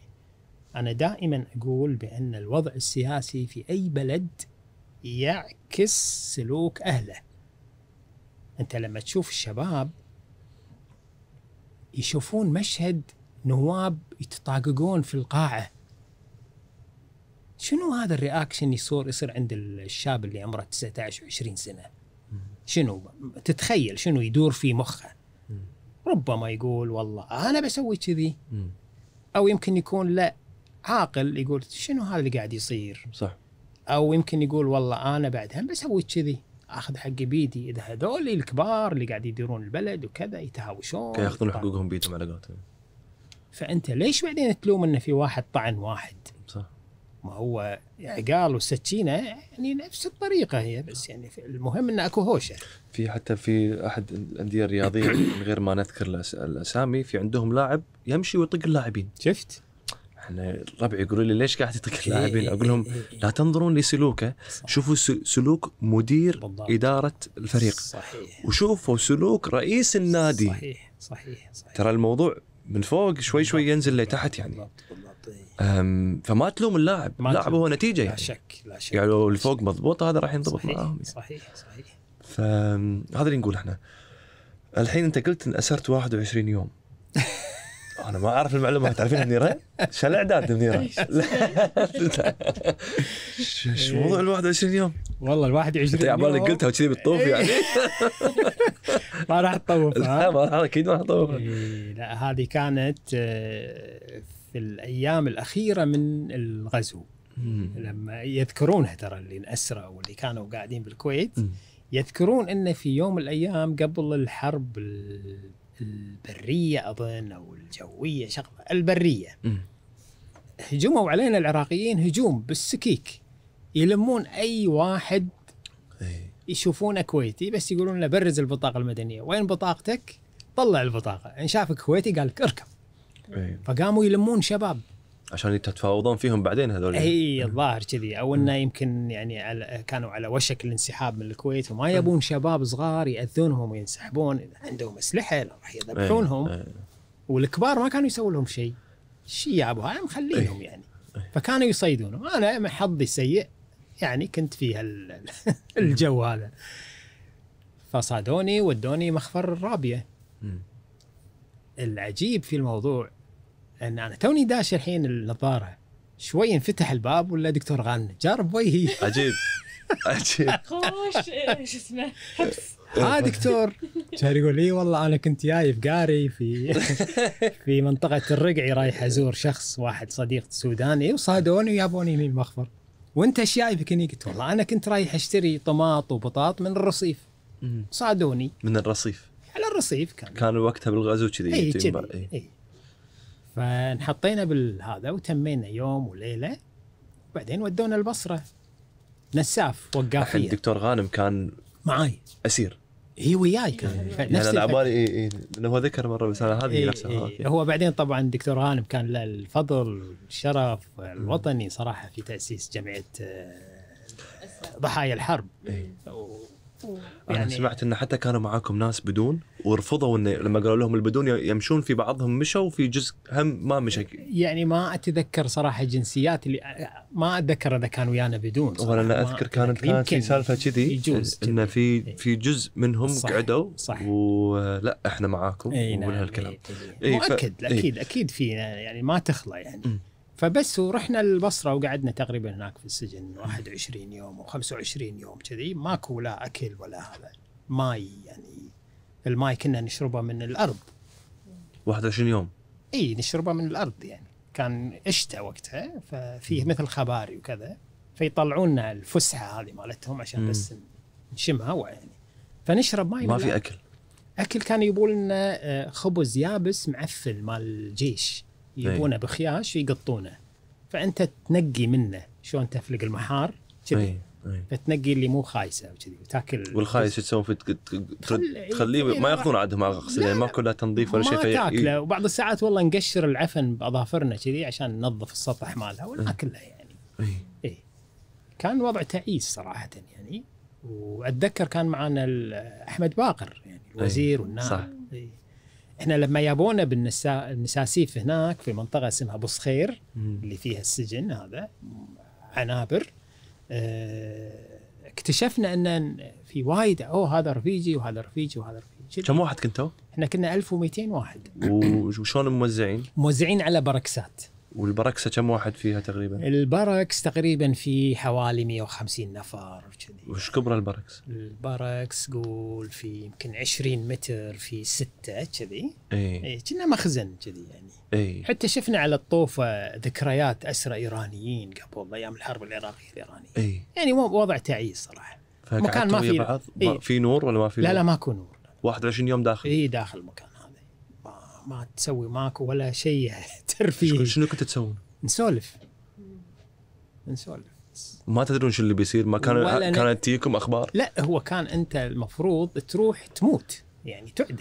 أنا دائما أقول بأن الوضع السياسي في أي بلد يعكس سلوك أهله. أنت لما تشوف الشباب يشوفون مشهد نواب يتطاققون في القاعة شنو هذا الرياكشن يصير يصير عند الشاب اللي عمره 19 و20 سنة؟ شنو؟ تتخيل شنو يدور في مخه. ربما يقول والله أنا بسوي كذي. أو يمكن يكون لا عاقل يقول شنو هذا اللي قاعد يصير؟ صح. أو يمكن يقول والله أنا بعد هم بسوي كذي أخذ حقي بيدي إذا هذول الكبار اللي قاعد يديرون البلد وكذا يتهاوشون. ياخذون حقوقهم بيدهم على قولتهم. فأنت ليش بعدين تلوم انه في واحد طعن واحد؟ صح. ما هو عقال والسكينه يعني نفس الطريقة هي بس يعني المهم إن أكو هوشة. في حتى في أحد الأندية الرياضية من غير ما نذكر الأسامي في عندهم لاعب يمشي ويطق اللاعبين. شفت؟ إحنا ربعي يقولوا لي ليش قاعد يطق إيه، اللاعبين؟ إيه، أقول لهم إيه،. لا تنظرون لسلوكه. شوفوا سلوك مدير بالضبط. إدارة الفريق. صحيح. وشوفوا سلوك رئيس النادي. صحيح صحيح صحيح. ترى الموضوع من فوق شوي شوي ينزل لتحت يعني. بالضبط بالضبط فما تلوم اللاعب. اللاعب. هو نتيجة لا يعني. شك لا شك. يعني لو اللي فوق مضبوط هذا راح ينضبط صحيح معاهم يعني. صحيح صحيح. فهذا اللي نقول إحنا. الحين أنت قلت إن أسرت 21 يوم. [laughs] أنا ما أعرف المعلومه تعرفين منيره؟ شو الاعداد منيره؟ [laughs] ش- إيش موضوع ال 21 يوم؟ والله ال 21 انت عبالك يوم قلتها وكذي بتطوف إيه. يعني؟ [laughs] ما راح تطوف لا؟ ما هذا أكيد ما راح اطوف إيه، لا هذه كانت آه، في الأيام الأخيرة من الغزو. لما يذكرونها ترى اللي انأسروا واللي كانوا قاعدين بالكويت. يذكرون انه في يوم من الأيام قبل الحرب ال- البرية أظن أو الجوية شغلة البرية. مم. هجموا علينا العراقيين هجوم بالسكيك. يلمون أي واحد إيه. يشوفونه كويتي بس يقولون له برز البطاقة المدنية. وين بطاقتك؟ طلع البطاقة. إن شافك كويتي قال لك اركب إيه. فقاموا يلمون شباب. عشان يتفاوضون فيهم بعدين هذول. اي الظاهر كذي أو إنه يمكن يعني على كانوا على وشك الانسحاب من الكويت وما يبون شباب صغار يأذونهم وينسحبون عندهم أسلحة راح يذبحونهم إيه. والكبار ما كانوا يسوون لهم شيء. شي يا أبو هاي مخلينهم يعني. فكانوا يصيدونهم. أنا حظي سيء يعني كنت في [laughs] الجو هذا. فصادوني ودوني مخفر الرابية. العجيب في الموضوع إن أنا توني داش الحين النظارة. شوي انفتح الباب ولا دكتور غانم؟ جار بوجهي عجيب. عجيب. خوش. إيه، شو اسمه؟ حبس. ها دكتور. كان يقول لي والله أنا كنت جاي في قاري في [laughs] في منطقة الرقعي رايح أزور شخص واحد صديق سوداني وصادوني ويابوني من المخفر. وأنت إيش جايبك هني؟ قلت والله أنا كنت رايح أشتري طماط وبطاط من الرصيف. صادوني. من الرصيف. على الرصيف كان. كان وقتها بالغزو كذي. اي يتم- كذي إيه. اي فانحطينا بالهذا وتمينا يوم وليلة وبعدين ودونا البصرة. نساف الحين وقافيه الدكتور غانم كان معاي. أسير. هي وياي كان. يعني نفس أنا اي لأنه هو ذكر مرة بس أنا هذه إيه نفسها إيه. هو بعدين طبعا الدكتور غانم كان له الفضل والشرف الوطني صراحة في تأسيس جمعية آه، ضحايا الحرب. و- أنا يعني- سمعت إن حتى كانوا معاكم ناس بدون ورفضوا انه لما قالوا لهم البدون يمشون في بعضهم مشوا وفي جزء هم ما مشى يعني ما أتذكر صراحة جنسيات اللي ما أتذكر إذا كانوا ويانا بدون. ولا أنا أذكر كانت. كانت في سالفة كذي انه في. في جزء منهم صح، قعدوا صح. ولا إحنا معاكم إي نعم إي. ف- مؤكد. أكيد أكيد في يعني ما تخلى يعني م. فبس ورحنا البصرة وقعدنا تقريبا هناك في السجن 21 يوم و25 يوم كذي. ماكو لا أكل ولا هذا. ماي يعني الماي كنا نشربه من الأرض. 21 يوم؟ إي نشربه من الأرض يعني. كان شتاء وقتها ففيه مثل خباري وكذا. فيطلعونا الفسحة هذه مالتهم عشان مم. بس نشم هواء يعني. فنشرب ماي ما في. أكل. أكل كانوا يبون لنا آه، خبز يابس معفن مال الجيش. يبونه بخياش ويقطونه فأنت تنقي منه شلون تفلق المحار كذي. اي اي فتنقي اللي مو خايسة وكذي وتاكل والخايس شو تسوون تخليه ما ياخذون عندهم يعني لا. ماكو لا تنظيف ولا ما شيء في- تاكله. وبعض الساعات والله نقشر العفن بأظافرنا كذي عشان ننظف السطح مالها وناكلها يعني. إي. اي كان وضع تعيس صراحة يعني. وأتذكر كان معنا أحمد باقر يعني الوزير والنائب. صح. إحنا لما يابونا بالنساسيف هناك في منطقة اسمها بصخير. اللي فيها السجن هذا عنابر آه اكتشفنا إن في وايد أوه هذا رفيجي وهذا رفيجي وهذا رفيجي كم واحد كنتوا؟ إحنا كنا 1200 واحد وشلون موزعين؟ موزعين على بركسات والبركسه كم واحد فيها تقريبا؟ البركس تقريبا في حوالي 150 نفر كذي. وش كبر البركس؟ البركس قول في يمكن 20 متر في ستة كذي. إي. إيه، كنا مخزن كذي يعني. إي. حتى شفنا على الطوفة ذكريات أسرى إيرانيين قبل أيام الحرب العراقية الإيرانية. إي. يعني وضع تعيس صراحة. مكان ما في- بعض؟ إي. ما- في نور ولا ما في لا نور؟ لا ماكو نور. 21 يوم داخل. إي داخل المكان. ما, تسوي ماكو ولا شيء [laughs] ترفيه. شنو كنتوا تسوون؟ نسولف. نسولف. ما تدرون شو اللي بيصير؟ ما كان كانت تجيكم أخبار؟ لا هو كان أنت المفروض تروح تموت يعني تعدم.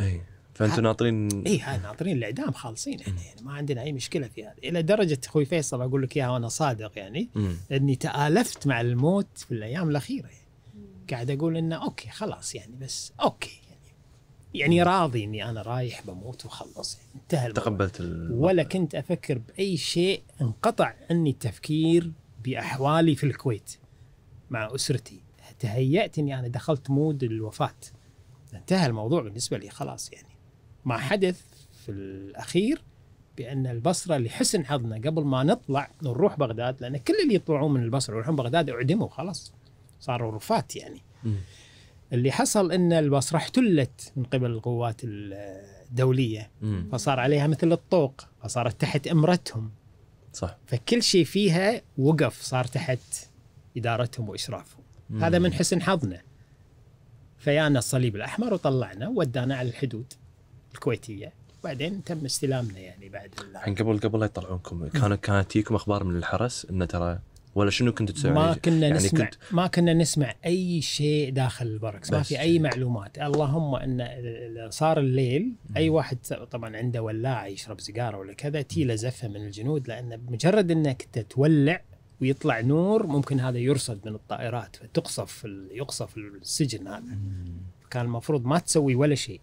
إي فأنتوا ها- ناطرين إي هاي ناطرين الإعدام خالصين إحنا يعني ما عندنا أي مشكلة في هذا. إلى درجة أخوي فيصل أقول لك إياها وأنا صادق يعني مم. إني تآلفت مع الموت في الأيام الأخيرة يعني. قاعد أقول إنه okay خلاص يعني بس okay. يعني راضي إني أنا رايح بموت وخلص. انتهى الموضوع. تقبلت ال... ولا كنت أفكر بأي شيء انقطع عني التفكير بأحوالي في الكويت مع أسرتي. تهيأت إني أنا دخلت مود الوفاة. انتهى الموضوع بالنسبة لي خلاص يعني. ما حدث في الأخير بأن البصرة لحسن حظنا قبل ما نطلع نروح بغداد لأن كل اللي يطلعون من البصرة ويروحون بغداد أعدموا خلاص. صاروا رفاة يعني. مم. اللي حصل إن البصره احتلت من قبل القوات الدولية. مم. فصار عليها مثل الطوق فصارت تحت إمرتهم. صح. فكل شيء فيها وقف صار تحت إدارتهم وإشرافهم. مم. هذا من حسن حظنا. فيانا الصليب الأحمر وطلعنا ودانا على الحدود الكويتية. بعدين تم استلامنا يعني بعد ال- الحين قبل قبل لا يطلعونكم. كانت كانت تجيكم أخبار من الحرس؟ انه ترى ولا شنو كنتوا تسوون؟ ما يعني- كنا يعني نسمع كنت ما كنا نسمع أي شيء داخل البركس ما في أي معلومات. اللهم إن صار الليل أي واحد طبعا عنده ولاعة يشرب سيجارة ولا كذا تي له زفة من الجنود لأن بمجرد إنك تولع ويطلع نور ممكن هذا يرصد من الطائرات فتقصف ال- يقصف السجن هذا. كان المفروض ما تسوي ولا شيء.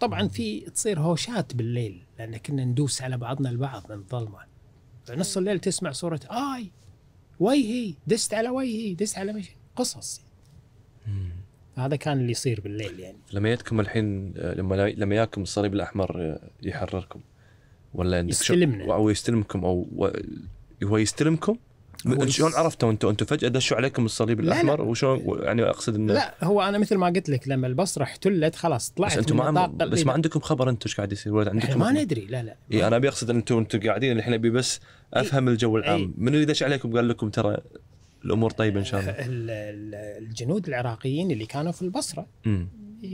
طبعا في تصير هوشات بالليل لأن كنا ندوس على بعضنا البعض من الظلمة. فنص الليل تسمع صورة آي ويهي دست على ويهي دست على مش قصص. هذا كان اللي يصير بالليل يعني. لما يأتكم الحين آه، لما لما يأكم الصليب الأحمر آه، يحرركم ولا يستلمنا. أو يستلمكم أو هو يستلمكم؟ شلون عرفتوا أنتم أنتم فجأة دشوا عليكم الصليب لا، لا. الأحمر؟ وشلون؟ يعني أقصد انه لا هو أنا مثل ما قلت لك لما البصره احتلت خلاص طلعت بس أنتم ما بس ما عندكم خبر أنتم إيش قاعد يصير؟ ولا عندكم ما ندري لا لا. إي أنا ابي اقصد ان أنتم أنتم قاعدين الحين ابي بس أفهم الجو العام. إي. من اللي دش عليكم قال لكم ترى الأمور طيبة إن شاء الله؟ ال- ال- الجنود العراقيين اللي كانوا في البصرة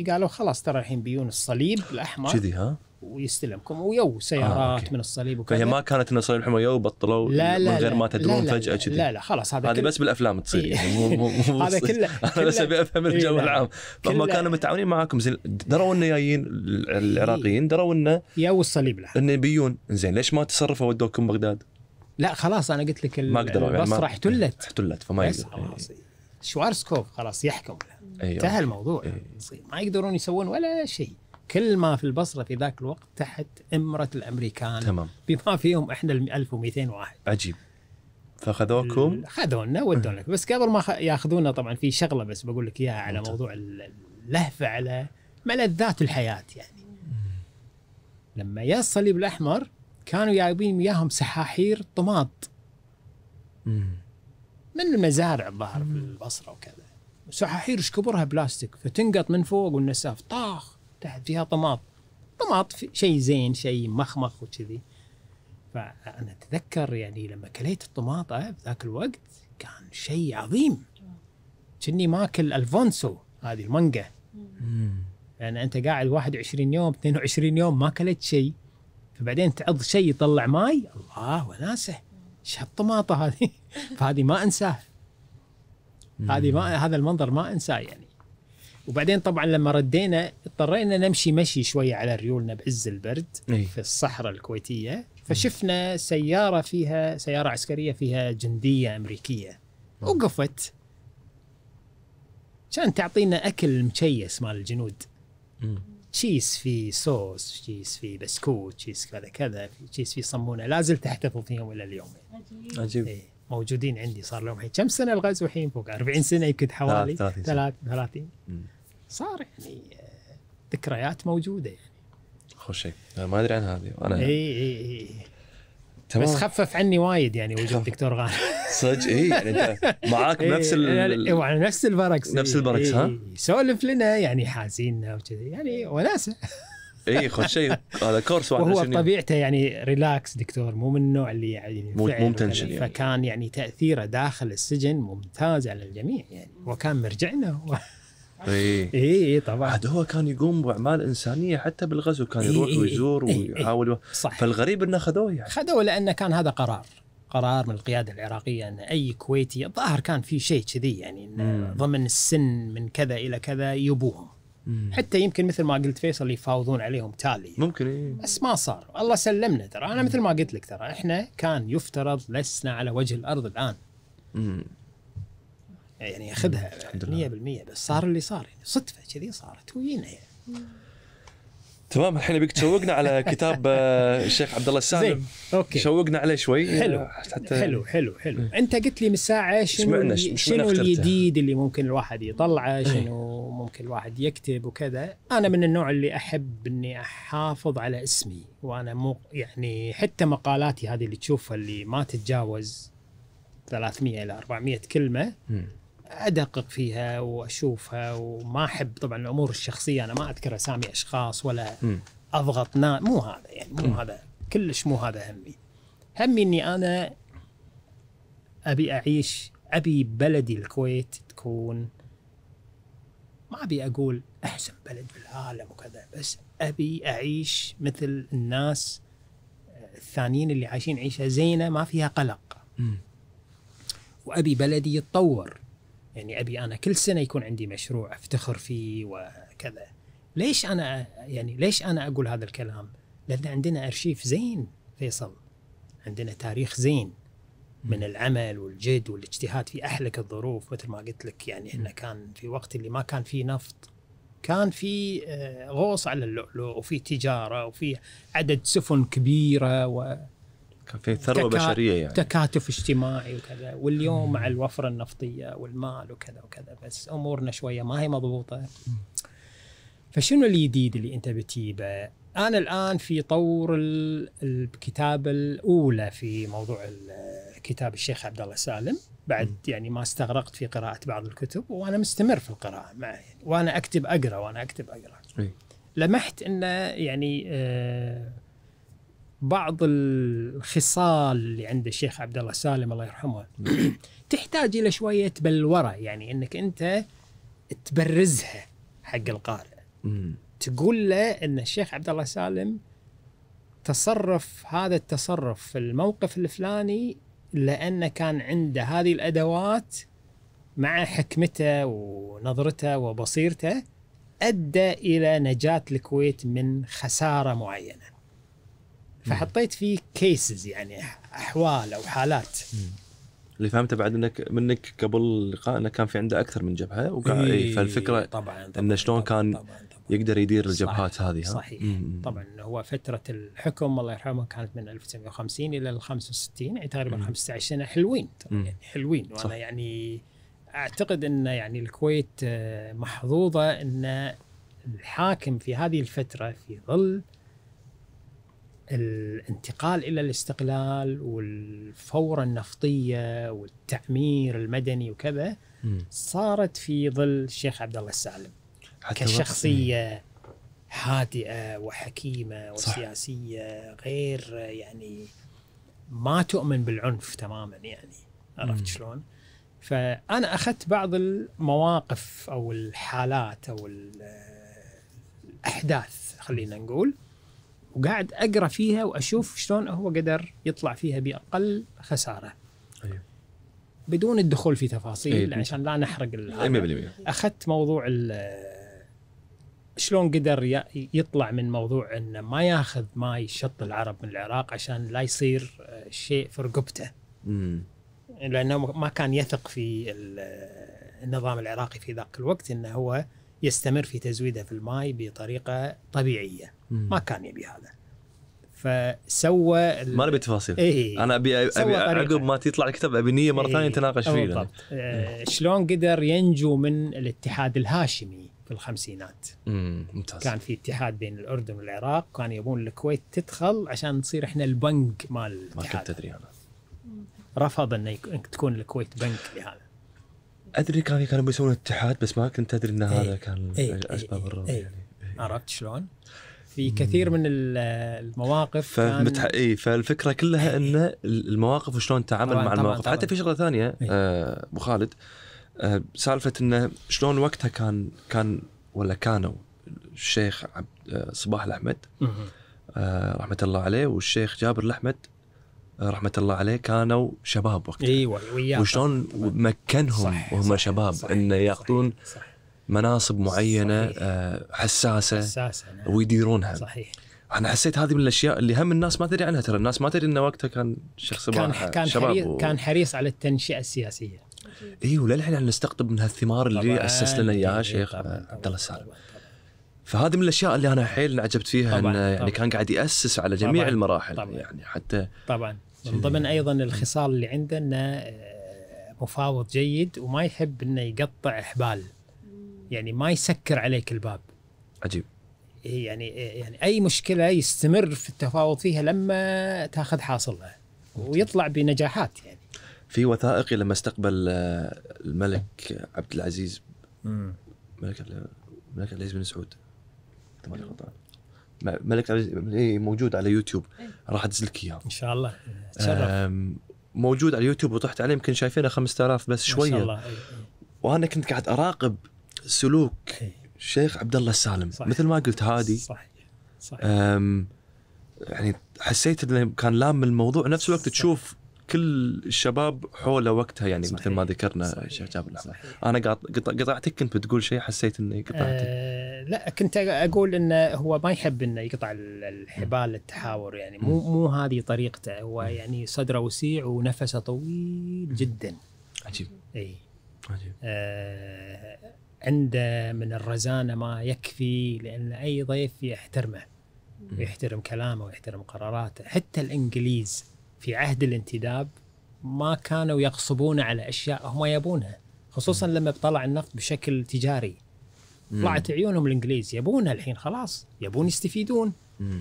قالوا خلاص ترى الحين بيون الصليب الأحمر. كذي ها؟ ويستلمكم ويو سيارات آه،. من الصليب وكذا. فهي ما كانت ان الصليب الاحمر يو بطلوا لا لا من غير ما تدرون فجأة كذي. لا لا خلاص هذا هذه كل- بس بالأفلام تصير. يعني مو مو مو [laughs] هذا كله [laughs] أنا بس أبي أفهم الجو لا. العام. فهم كانوا متعاونين معاكم. زين دروا إنه جايين ال- العراقيين دروا إنه يو الصليب الاحمر إنه بيون زين ليش ما تصرفوا ودوكم بغداد؟ لا خلاص أنا قلت لك ما قدروا يعني البصرة احتلت احتلت فما يقدر خلاص. شوارسكوف خلاص يحكم. أيوة. انتهى الموضوع. إيه. ما يقدرون يسوون ولا شيء. كل ما في البصرة في ذاك الوقت تحت إمرة الأمريكان. تمام. بما فيهم إحنا ال 1200 واحد. عجيب. فاخذوكم خذونا ودونا. بس قبل ما ياخذونا طبعا في شغلة بس بقول لك إياها على. موضوع ال- اللهفه على ملذات الحياة يعني. لما يا الصليب الأحمر كانوا جايبين وياهم سحاحير طماط. من المزارع الظاهر في البصرة وكذا. سحاحير إيش كبرها بلاستيك فتنقط من فوق والنساف طاخ. تحت فيها طماط. طماط في- شيء زين شيء مخمخ وكذي. فأنا أتذكر يعني لما كليت الطماطه بذاك الوقت كان شيء عظيم. كني ماكل الفونسو هذه المانجا. لأن أنت قاعد 21 يوم 22 يوم ما كليت شيء. فبعدين تعض شيء يطلع ماي. الله وناسه. إيش هالطماطه هذه. [laughs] فهذه ما أنساه. هذه ما هذا المنظر ما أنساه يعني. وبعدين طبعا لما ردينا اضطرينا نمشي مشي شوية على ريولنا بعز البرد إي. في الصحراء الكويتية. فشفنا سيارة فيها سيارة عسكرية فيها جندية أمريكية. وقفت. كان تعطينا أكل مكيس مال الجنود. تشيس في صوص تشيس في بسكوت تشيس كذا كذا تشيس في صمونة. لا زلت أحتفظ فيهم إلى اليوم. عجيب. عجيب إيه موجودين عندي. صار لهم كم سنة الغزو الحين؟ فوق 40 سنة يمكن حوالي ثلاث- 30 سنة. ثلاث 30 مم. صار يعني آه، ذكريات موجودة يعني. خوش شيء. ما أدري عن هذه. أنا اي اي إي. تمام. بس خفف عني وايد يعني وجود دكتور غانم صدق؟ إي يعني أنت معاك بنفس ال... وعلى نفس البركس. نفس البركس، ها؟ يسولف لنا يعني حازيننا وكذي. يعني وناسة. اي خوش شيء هذا كورس واحد وهو. طبيعته يعني relax دكتور مو من النوع اللي يعني مو- ينفعل مو وكذا. متنشن يعني. فكان يعني تأثيره داخل السجن ممتاز على الجميع يعني وكان مرجعنا اي [laughs] اي اي طبعا عاد هو كان يقوم بأعمال إنسانية حتى بالغزو كان إي يروح إي إي. ويزور إي إي. ويحاول صح فالغريب إنه اخذوه يعني خذوه لأنه كان هذا قرار قرار من القيادة العراقية إن أي كويتي الظاهر كان في شيء كذي يعني. ضمن السن من كذا إلى كذا يبوهم. حتى يمكن مثل ما قلت فيصل يفاوضون عليهم تالي. ممكن إيه. بس ما صار. الله سلمنا ترى. أنا مثل ما قلت لك ترى إحنا كان يفترض لسنا على وجه الأرض الآن. مم. يعني لله. 100% بس صار اللي صار. يعني صدفة كذي صارت وينا يعني؟ تمام الحين أبيك تشوقنا على [laughs] كتاب آه، الشيخ عبد الله السالم أوكي. شوقنا عليه شوي. حلو آه، حتى حلو حلو حلو. أنت قلت لي من ساعه شنو شنو؟ الجديد اللي ممكن الواحد يطلعه شنو ممكن الواحد يكتب وكذا. أنا من النوع اللي أحب إني أحافظ على اسمي وأنا مو يعني حتى مقالاتي هذه اللي تشوفها اللي ما تتجاوز 300 إلى 400 كلمة مم. أدقق فيها وأشوفها وما أحب طبعا الأمور الشخصية أنا ما اذكر أسامي أشخاص ولا. أضغط نا مو هذا يعني مو هذا كلش مو هذا همي. همي إني أنا أبي أعيش أبي بلدي الكويت تكون. ما أبي أقول أحسن بلد في العالم وكذا بس أبي أعيش مثل الناس الثانيين اللي عايشين عيشة زينة ما فيها قلق. مم. وأبي بلدي يتطور. يعني أبي أنا كل سنة يكون عندي مشروع أفتخر فيه وكذا. ليش أنا يعني ليش أنا أقول هذا الكلام؟ لأن عندنا أرشيف زين فيصل. عندنا تاريخ زين من العمل والجد والاجتهاد في أحلك الظروف مثل ما قلت لك يعني إحنا كان في وقت اللي ما كان فيه نفط. كان في آه، غوص على اللؤلؤ وفي تجارة وفي عدد سفن كبيرة و كان في ثروة تكا- بشرية يعني. تكاتف اجتماعي وكذا. واليوم مع الوفرة النفطية والمال وكذا وكذا بس أمورنا شوية ما هي مضبوطة. فشنو الجديد اللي أنت بتجيبه؟ أنا الآن في طور ال- الكتابه الأولى في موضوع كتاب الشيخ عبد الله سالم. بعد يعني ما استغرقت في قراءة بعض الكتب وأنا مستمر في القراءة معه يعني. وأنا أكتب أقرأ وأنا أكتب أقرأ. إي. لمحت إنه يعني آه، بعض الخصال اللي عند الشيخ عبد الله سالم الله يرحمه [clears throat] تحتاج إلى شوية بلورة يعني إنك أنت تبرزها حق القارئ. تقول له إن الشيخ عبد الله سالم تصرف هذا التصرف في الموقف الفلاني لأنه كان عنده هذه الأدوات مع حكمته ونظرته وبصيرته أدى إلى نجاة الكويت من خسارة معينة. فحطيت فيه كيسز يعني أحوال أو حالات اللي فهمته بعد انك منك قبل لقائنا كان في عنده أكثر من جبهة وكان إيه فالفكرة طبعا إنه شلون طبعاً كان طبعاً طبعاً. يقدر يدير صحيح، الجبهات هذه؟ صحيح مم. طبعا هو فترة الحكم الله يرحمه كانت من 1950 إلى ال 65 يعني تقريبا مم. 15 سنه حلوين. يعني حلوين صح. وأنا يعني أعتقد إن يعني الكويت آه، محظوظة إن الحاكم في هذه الفترة في ظل الانتقال إلى الاستقلال والفورة النفطية والتعمير المدني وكذا. صارت في ظل الشيخ عبد الله السالم كشخصية هادئة وحكيمة. وسياسية غير يعني ما تؤمن بالعنف تماما يعني. عرفت شلون؟ فأنا أخذت بعض المواقف أو الحالات أو ال- الأحداث خلينا نقول وقاعد أقرأ فيها وأشوف شلون هو قدر يطلع فيها بأقل خسارة أيوه. بدون الدخول في تفاصيل أيوه. عشان لا نحرق ال- أي 100% أخذت موضوع ال- شلون قدر يطلع من موضوع إنه ما ياخذ ماي شط العرب من العراق عشان لا يصير آه، شيء في رقبته. لأنه ما كان يثق في ال- النظام العراقي في ذاك الوقت إنه هو يستمر في تزويده في الماي بطريقة طبيعية. مم. ما كان يبي هذا. فسوى ما نبي تفاصيل. إيه. أنا ابي أبي. عقب ما تطلع الكتاب أبي نية مرة إيه، ثانية نتناقش فيه بالضبط. آه، شلون قدر ينجو من الاتحاد الهاشمي في الخمسينات؟ ممتاز. كان في اتحاد بين الأردن والعراق كانوا يبون الكويت تدخل عشان نصير إحنا البنك مال ما كنت الاتحاد. أدري أنا. رفض إنك تكون الكويت بنك لهذا. أدري كان كانوا بيسوون اتحاد بس ما كنت أدري إن هذا إيه. كان إيه. أسباب إيه. الرفض إيه. يعني عرفت شلون؟ في كثير من ال- المواقف فمتح... كان اي فالفكرة كلها إن المواقف وشلون تعامل مع المواقف طبعاً. حتى في شغلة ثانية إيه. آه، أبو خالد آه، سالفة انه شلون وقتها كان كان ولا كانوا الشيخ عبد آه، صباح الأحمد. آه، رحمة الله عليه والشيخ جابر الأحمد آه، رحمة الله عليه كانوا شباب وقتها أيوه وياه وشلون مكنهم وهم شباب إنه يأخذون. مناصب معينة صحيح. آه، حساسة حساسة نعم. ويديرونها صحيح أنا حسيت هذه من الأشياء اللي هم الناس ما تدري عنها ترى الناس ما تدري انه وقتها كان صباح كان كان شباب حريص و... كان حريص على التنشئة السياسية إي وللحين إحنا نستقطب من هالثمار اللي. اسس لنا إياها شيخ عبد الله السالم فهذه من الأشياء اللي أنا حيل انعجبت فيها طبعاً، انه يعني طبعاً. كان قاعد يأسس على جميع طبعاً، المراحل طبعاً. يعني حتى طبعا. من ضمن أيضا الخصال اللي عنده انه آه، مفاوض جيد وما يحب إنه يقطع إحبال. يعني ما يسكر عليك الباب. عجيب. إيه يعني إيه يعني أي مشكلة يستمر في التفاوض فيها لما تأخذ حاصلها ويطلع بنجاحات يعني. في وثائقي لما استقبل آه، الملك عبد العزيز. ملك الملك عبد العزيز بن سعود. ماني غلطان ملك عبد العزيز إيه، موجود على يوتيوب. راح أدز لك إياه. إن شاء الله. تشرف. موجود على اليوتيوب وطحت عليه يمكن شايفينه 5000 بس ما شاء شوية. الله. إيه، وأنا كنت قاعد أراقب سلوك إيه. الشيخ عبد الله السالم. صح. مثل ما قلت هادي. صحيح. صحيح. أم يعني حسيت إنه كان لام الموضوع نفس الوقت صح. تشوف كل الشباب حوله وقتها يعني صحيح. مثل ما ذكرنا صحيح. أنا قطعتك كنت بتقول شيء حسيت إني قطعتك. آه لا كنت أقول انه هو ما يحب إنه يقطع ال- الحبال التحاور يعني. مو مو هذه طريقته. هو يعني صدره وسيع ونفسه طويل جدا. عجيب. إي. عجيب. آه عنده من الرزانة ما يكفي لأن أي ضيف يحترمه ويحترم كلامه ويحترم قراراته. حتى الإنجليز في عهد الانتداب ما كانوا يغصبون على أشياء هم يبونها خصوصا لما طلع النفط بشكل تجاري. طلعت عيونهم الإنجليز يبونها الحين خلاص يبون يستفيدون. مم.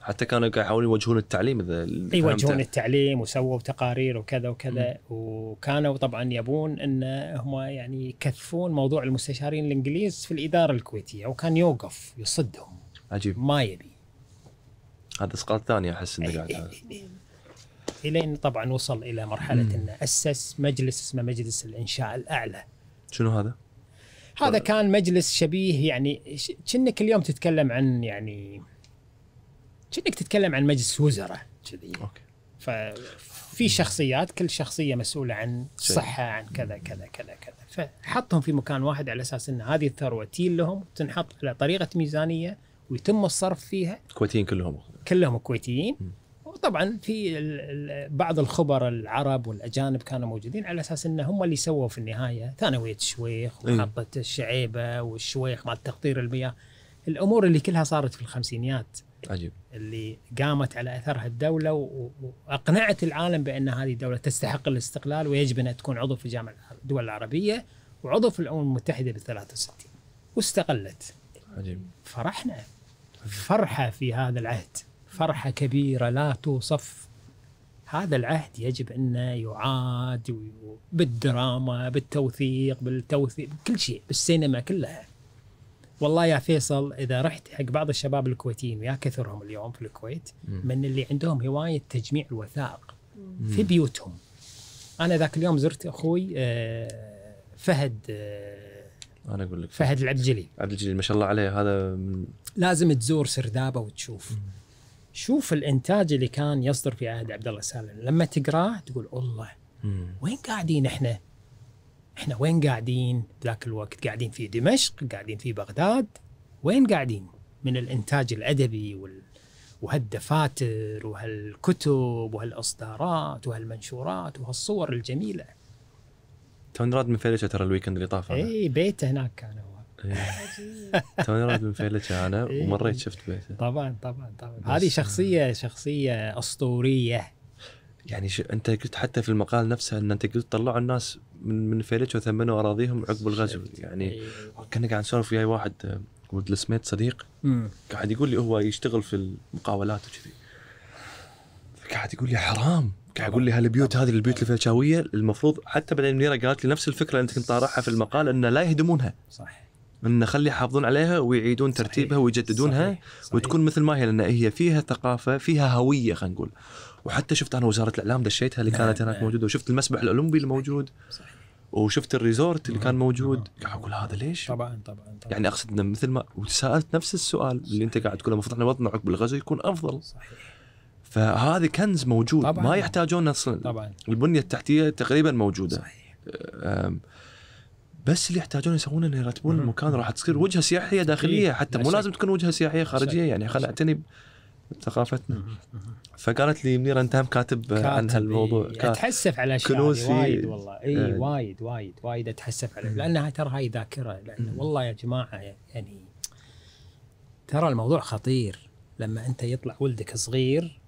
حتى كانوا قاعد يحاولون يوجهون التعليم إذا يوجهون. التعليم وسووا تقارير وكذا وكذا وكانوا طبعا يبون إن هم يعني يكثفون موضوع المستشارين الإنجليز في الإدارة الكويتية وكان يوقف يصدهم. عجيب. ما يبي. هذا إسقاط ثاني أحس إنه قاعد. إلى إن طبعا وصل إلى مرحلة انه أسس مجلس اسمه مجلس الإنشاء الأعلى. شنو هذا؟ هذا كان مجلس شبيه يعني كأنك اليوم تتكلم عن يعني كأنك تتكلم عن مجلس وزراء كذي. أوكي. ففي شخصيات كل شخصية مسؤولة عن. صحة عن كذا كذا كذا كذا. فحطهم في مكان واحد على أساس إن هذه الثروة تيل لهم تنحط على طريقة ميزانية ويتم الصرف فيها. الكويتيين كلهم. كلهم كويتيين. طبعا في بعض الخبراء العرب والأجانب كانوا موجودين على أساس إن هم اللي سووا في النهاية. ثانوية الشويخ إيه. ومحطه الشعيبة والشويخ مال تقطير المياه. الأمور اللي كلها صارت في الخمسينيات. عجيب. اللي قامت على أثرها الدولة وأقنعت العالم بأن هذه الدولة تستحق الاستقلال ويجب انها تكون عضو في جامعة الدول العربية وعضو في الأمم المتحدة ب 63 واستقلت عجيب. فرحنا. فرحة في هذا العهد. فرحة كبيرة لا توصف. هذا العهد يجب أنه يعاد بالدراما بالتوثيق بالتوثيق بكل شيء بالسينما كلها. والله يا فيصل إذا رحت حق بعض الشباب الكويتيين ويا كثرهم اليوم في الكويت. من اللي عندهم هواية تجميع الوثائق. في بيوتهم. أنا ذاك اليوم زرت أخوي آه، فهد آه، أنا أقول لك فهد عبد الجليل ما شاء الله عليه هذا من لازم تزور سردابة وتشوف. شوف الإنتاج اللي كان يصدر في عهد عبد الله سالم لما تقراه تقول الله. وين قاعدين إحنا؟ إحنا وين قاعدين ذاك الوقت؟ قاعدين في دمشق، قاعدين في بغداد، وين قاعدين؟ من الإنتاج الأدبي وال وهالدفاتر وهالكتب وهالإصدارات وهالمنشورات وهالصور الجميلة. توني راد من فيلتشة ترى ال weekend اللي طاف. اي بيته هناك كان. [laughs] توني راد من فيلتشة أنا إيه. ومريت شفت بيته. طبعا طبعا طبعا. هذه شخصية شخصية أسطورية. يعني ش... أنت قلت حتى في المقال نفسه إن أنت قلت طلعوا الناس من من فيلتشة وثمنوا أراضيهم عقب الغزو. يعني إيه. كنا قاعد نسولف وياي واحد آه، ولد السميت صديق مم. قاعد يقول لي هو يشتغل في المقاولات وكذي. قاعد يقول لي حرام. قاعد يقول لي هالبيوت هذه البيوت الفلشاويه المفروض حتى بعدين منيره قالت لي نفس الفكرة اللي أنت كنت طارحها في المقال انه لا يهدمونها. صح. إن خلي يحافظون عليها ويعيدون صحيح. ترتيبها ويجددونها صحيح. صحيح. وتكون مثل ما هي لأن هي فيها ثقافة فيها هوية خلينا نقول وحتى شفت أنا وزارة الإعلام دشيتها اللي نعم، كانت هناك نعم. موجودة وشفت المسبح الأولمبي الموجود صحيح. وشفت ال resort اللي كان مم. موجود قاعد أقول هذا ليش؟ طبعا طبعا طبعا يعني أقصد انه مثل ما وسألت نفس السؤال اللي أنت قاعد تقوله المفروض إحنا وضعنا عقب الغزو يكون أفضل صحيح فهذه كنز موجود طبعاً. ما يحتاجون أصلا طبعا البنية التحتية تقريبا موجودة صحيح بس اللي يحتاجون يسوون إنه يرتبون. المكان راح تصير وجهة سياحية داخلية. أكيد. حتى لا مو. لازم تكون وجهة سياحية خارجية. يعني خلينا نعتني بثقافتنا. فقالت لي منيرة انت هم كاتب عن هالموضوع إيه. أتحسف على أشياء وايد والله. اي. وايد وايد وايد أتحسف عليه لأنها ترى هاي ذاكرة لأن والله يا جماعة يعني ترى الموضوع خطير. لما أنت يطلع ولدك صغير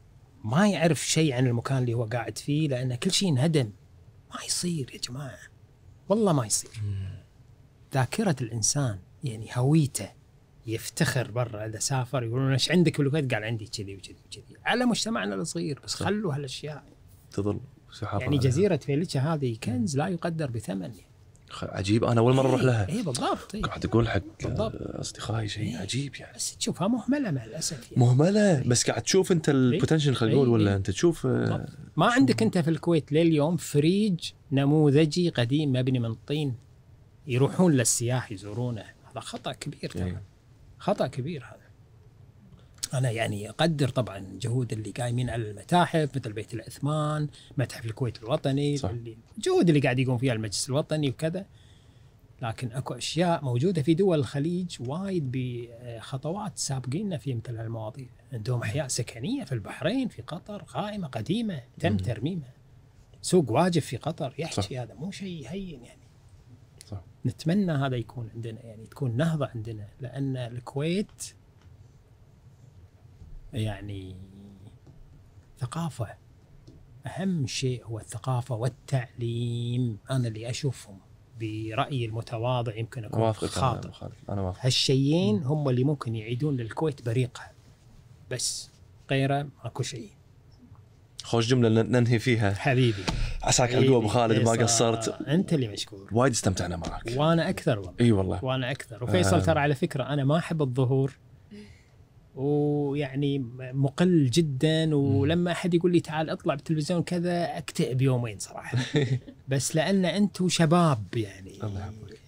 ما يعرف شيء عن المكان اللي هو قاعد فيه لأن كل شيء انهدم. ما يصير يا جماعة. والله ما يصير. ذاكرة الإنسان يعني هويته يفتخر برا إذا سافر يقولون إيش عندك بالكويت؟ قال عندي كذي وكذي وكذي على مجتمعنا الصغير بس. خلوا هالأشياء تظل يعني. جزيرة فيليتشا هذه كنز لا يقدر بثمن خ- عجيب أنا أول مرة أروح لها اي بالضبط إيه. قاعد أقول حق. أصدقائي شيء عجيب يعني بس تشوفها مهملة مع الأسف يعني مهملة بس قاعد تشوف أنت ال potential خلينا نقول ولا. أنت تشوف آه،. ما عندك أنت في الكويت لليوم فريج نموذجي قديم مبني من طين يروحون للسياح يزورونه هذا خطأ كبير إي. طبعا خطأ كبير هذا أنا يعني أقدر طبعا جهود اللي قايمين على المتاحف مثل بيت العثمان متحف الكويت الوطني صح. اللي الجهود اللي قاعد يقوم فيها المجلس الوطني وكذا لكن أكو أشياء موجودة في دول الخليج وايد بخطوات سابقيننا في مثل هالمواضيع عندهم أحياء سكنية في البحرين في قطر قائمة قديمة تم. ترميمها سوق واجب في قطر يحكي. هذا مو شيء هين يعني. نتمنى هذا يكون عندنا يعني تكون نهضة عندنا لأن الكويت يعني ثقافة. أهم شيء هو الثقافة والتعليم. أنا اللي أشوفهم برأيي المتواضع يمكن أكون خاطئ. أنا اوافق هالشيئين هم اللي ممكن يعيدون للكويت بريقها بس غيره ماكو شيء. خوش جملة ننهي فيها. حبيبي. عساك على القوه ابو خالد ما قصرت. أنت اللي مشكور. وايد استمتعنا معك. وأنا أكثر والله. إي والله. وأنا أكثر. وفيصل آه. ترى على فكرة أنا ما أحب الظهور. ويعني مقل جدا. ولما أحد يقول لي تعال اطلع بالتلفزيون كذا أكتئب يومين صراحة. [laughs] بس لأن أنتم شباب يعني. الله يحفظك.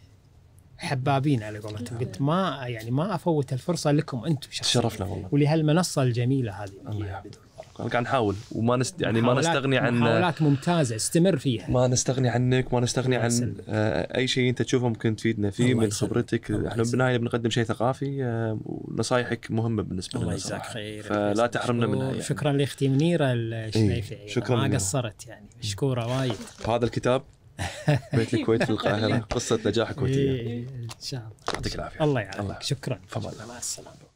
حبابين على قولتهم. قلت ما يعني ما أفوت الفرصة لكم أنتم شخصيا. تشرفنا والله. ولهالمنصة الجميلة هذه. الله يحفظك. قاعد نحاول. وما نست يعني ما نستغني عن محاولات ممتازة استمر فيها. ما نستغني عنك ما نستغني عن. آه، أي شيء أنت تشوفه ممكن تفيدنا فيه من. خبرتك. إحنا. بالنهاية بنقدم شيء ثقافي آه، ونصايحك مهمة بالنسبة لنا الله يجزاك. خير. فلا تحرمنا منها يعني. شكرا لأختي منيرة الشنيفي إيه، شكراً ما. قصرت يعني مشكورة وايد. هذا الكتاب [laughs] بيت الكويت في القاهرة قصة نجاح كويتية. إيه، إن شاء الله. يعطيك العافية. الله يعافيك. شكرا. مع السلامة.